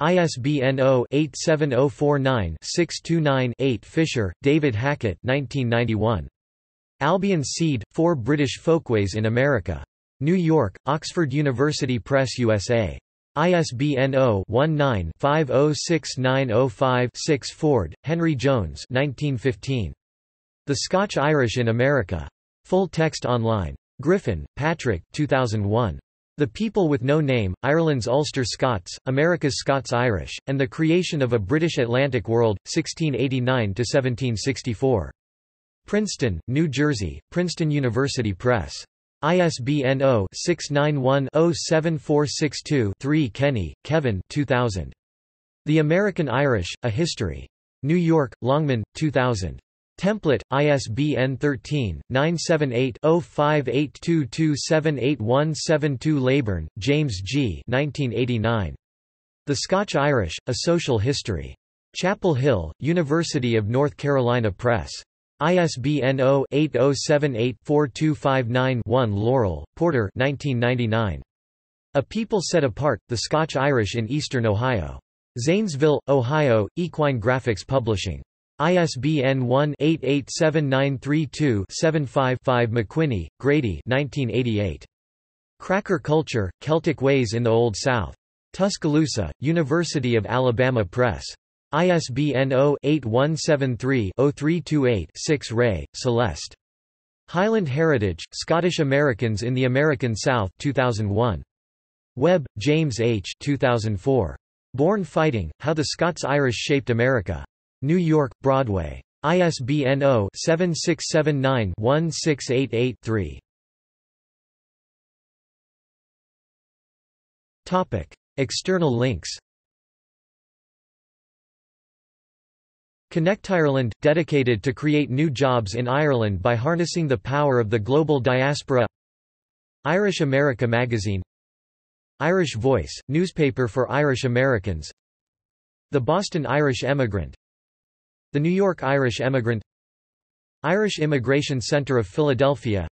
ISBN 0-87049-629-8 Fischer, David Hackett 1991. Albion Seed, Four British Folkways in America. New York, Oxford University Press USA. ISBN 0-19-506905-6 Ford, Henry Jones 1915. The Scotch-Irish in America. Full text online. Griffin, Patrick 2001. The People with No Name, Ireland's Ulster Scots, America's Scots-Irish, and the Creation of a British Atlantic World, 1689–1764. Princeton, New Jersey, Princeton University Press. ISBN 0-691-07462-3 Kenny, Kevin 2000. The American Irish, A History. New York, Longman, 2000. Template, ISBN 13-978-0582278172 Leyburn, James G. 1989. The Scotch-Irish, A Social History. Chapel Hill, University of North Carolina Press. ISBN 0-8078-4259-1 Lorle, Porter 1999. A People Set Apart, The Scotch-Irish in Eastern Ohio. Zanesville, Ohio, Equine Graphics Publishing. ISBN 1-887932-75-5 McWhiney, Grady 1988. Cracker Culture, Celtic Ways in the Old South. Tuscaloosa, University of Alabama Press. ISBN 0-8173-0328-6 Ray, Celeste. Highland Heritage, Scottish Americans in the American South 2001. Webb, James H. 2004. Born Fighting, How the Scots-Irish Shaped America. New York, Broadway. ISBN 0-7679-1688-3. External links. Connect Ireland, dedicated to create new jobs in Ireland by harnessing the power of the global diaspora. Irish America magazine. Irish Voice, newspaper for Irish Americans. The Boston Irish Emigrant the New York Irish Emigrant Irish Immigration Center of Philadelphia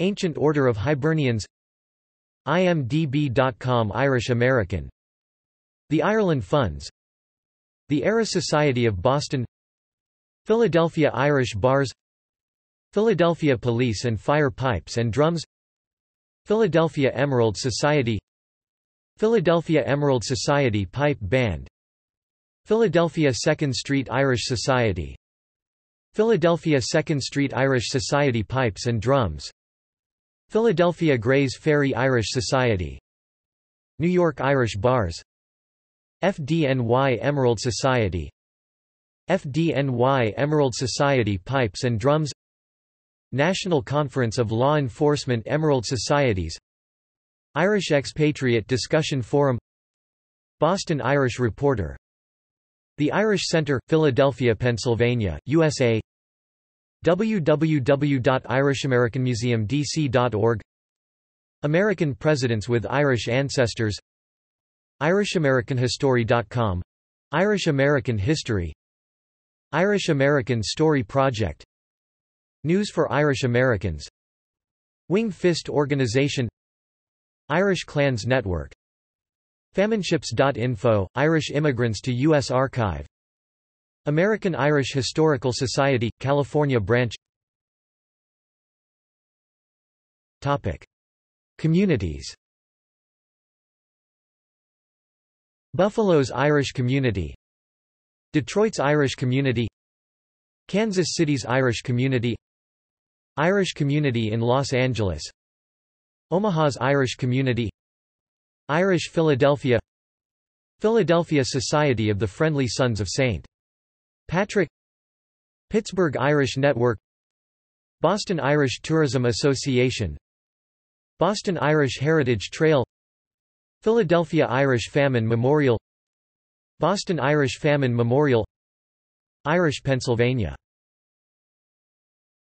Ancient Order of Hibernians IMDb.com Irish American The Ireland Funds The Eire Society of Boston Philadelphia Irish Bars Philadelphia Police and Fire Pipes and Drums Philadelphia Emerald Society Philadelphia Emerald Society Pipe Band Philadelphia 2nd Street Irish Society. Philadelphia 2nd Street Irish Society Pipes and Drums. Philadelphia Grays Ferry Irish Society. New York Irish Bars. FDNY Emerald Society. FDNY Emerald Society Pipes and Drums. National Conference of Law Enforcement Emerald Societies. Irish Expatriate Discussion Forum. Boston Irish Reporter The Irish Center, Philadelphia, Pennsylvania, USA www.irishamericanmuseumdc.org American presidents with Irish ancestors. IrishAmericanHistory.com Irish American History. Irish American Story Project. News for Irish Americans. Wing Fist Organization. Irish Clans Network Famonships.info, Irish immigrants to U.S. Archive. American Irish Historical Society, California branch. Topic. Communities. Buffalo's Irish Community. Detroit's Irish Community. Kansas City's Irish Community. Irish Community in Los Angeles. Omaha's Irish Community Irish Philadelphia Philadelphia Society of the Friendly Sons of St. Patrick Pittsburgh Irish Network Boston Irish Tourism Association Boston Irish Heritage Trail Philadelphia Irish Famine Memorial Boston Irish Famine Memorial Irish Pennsylvania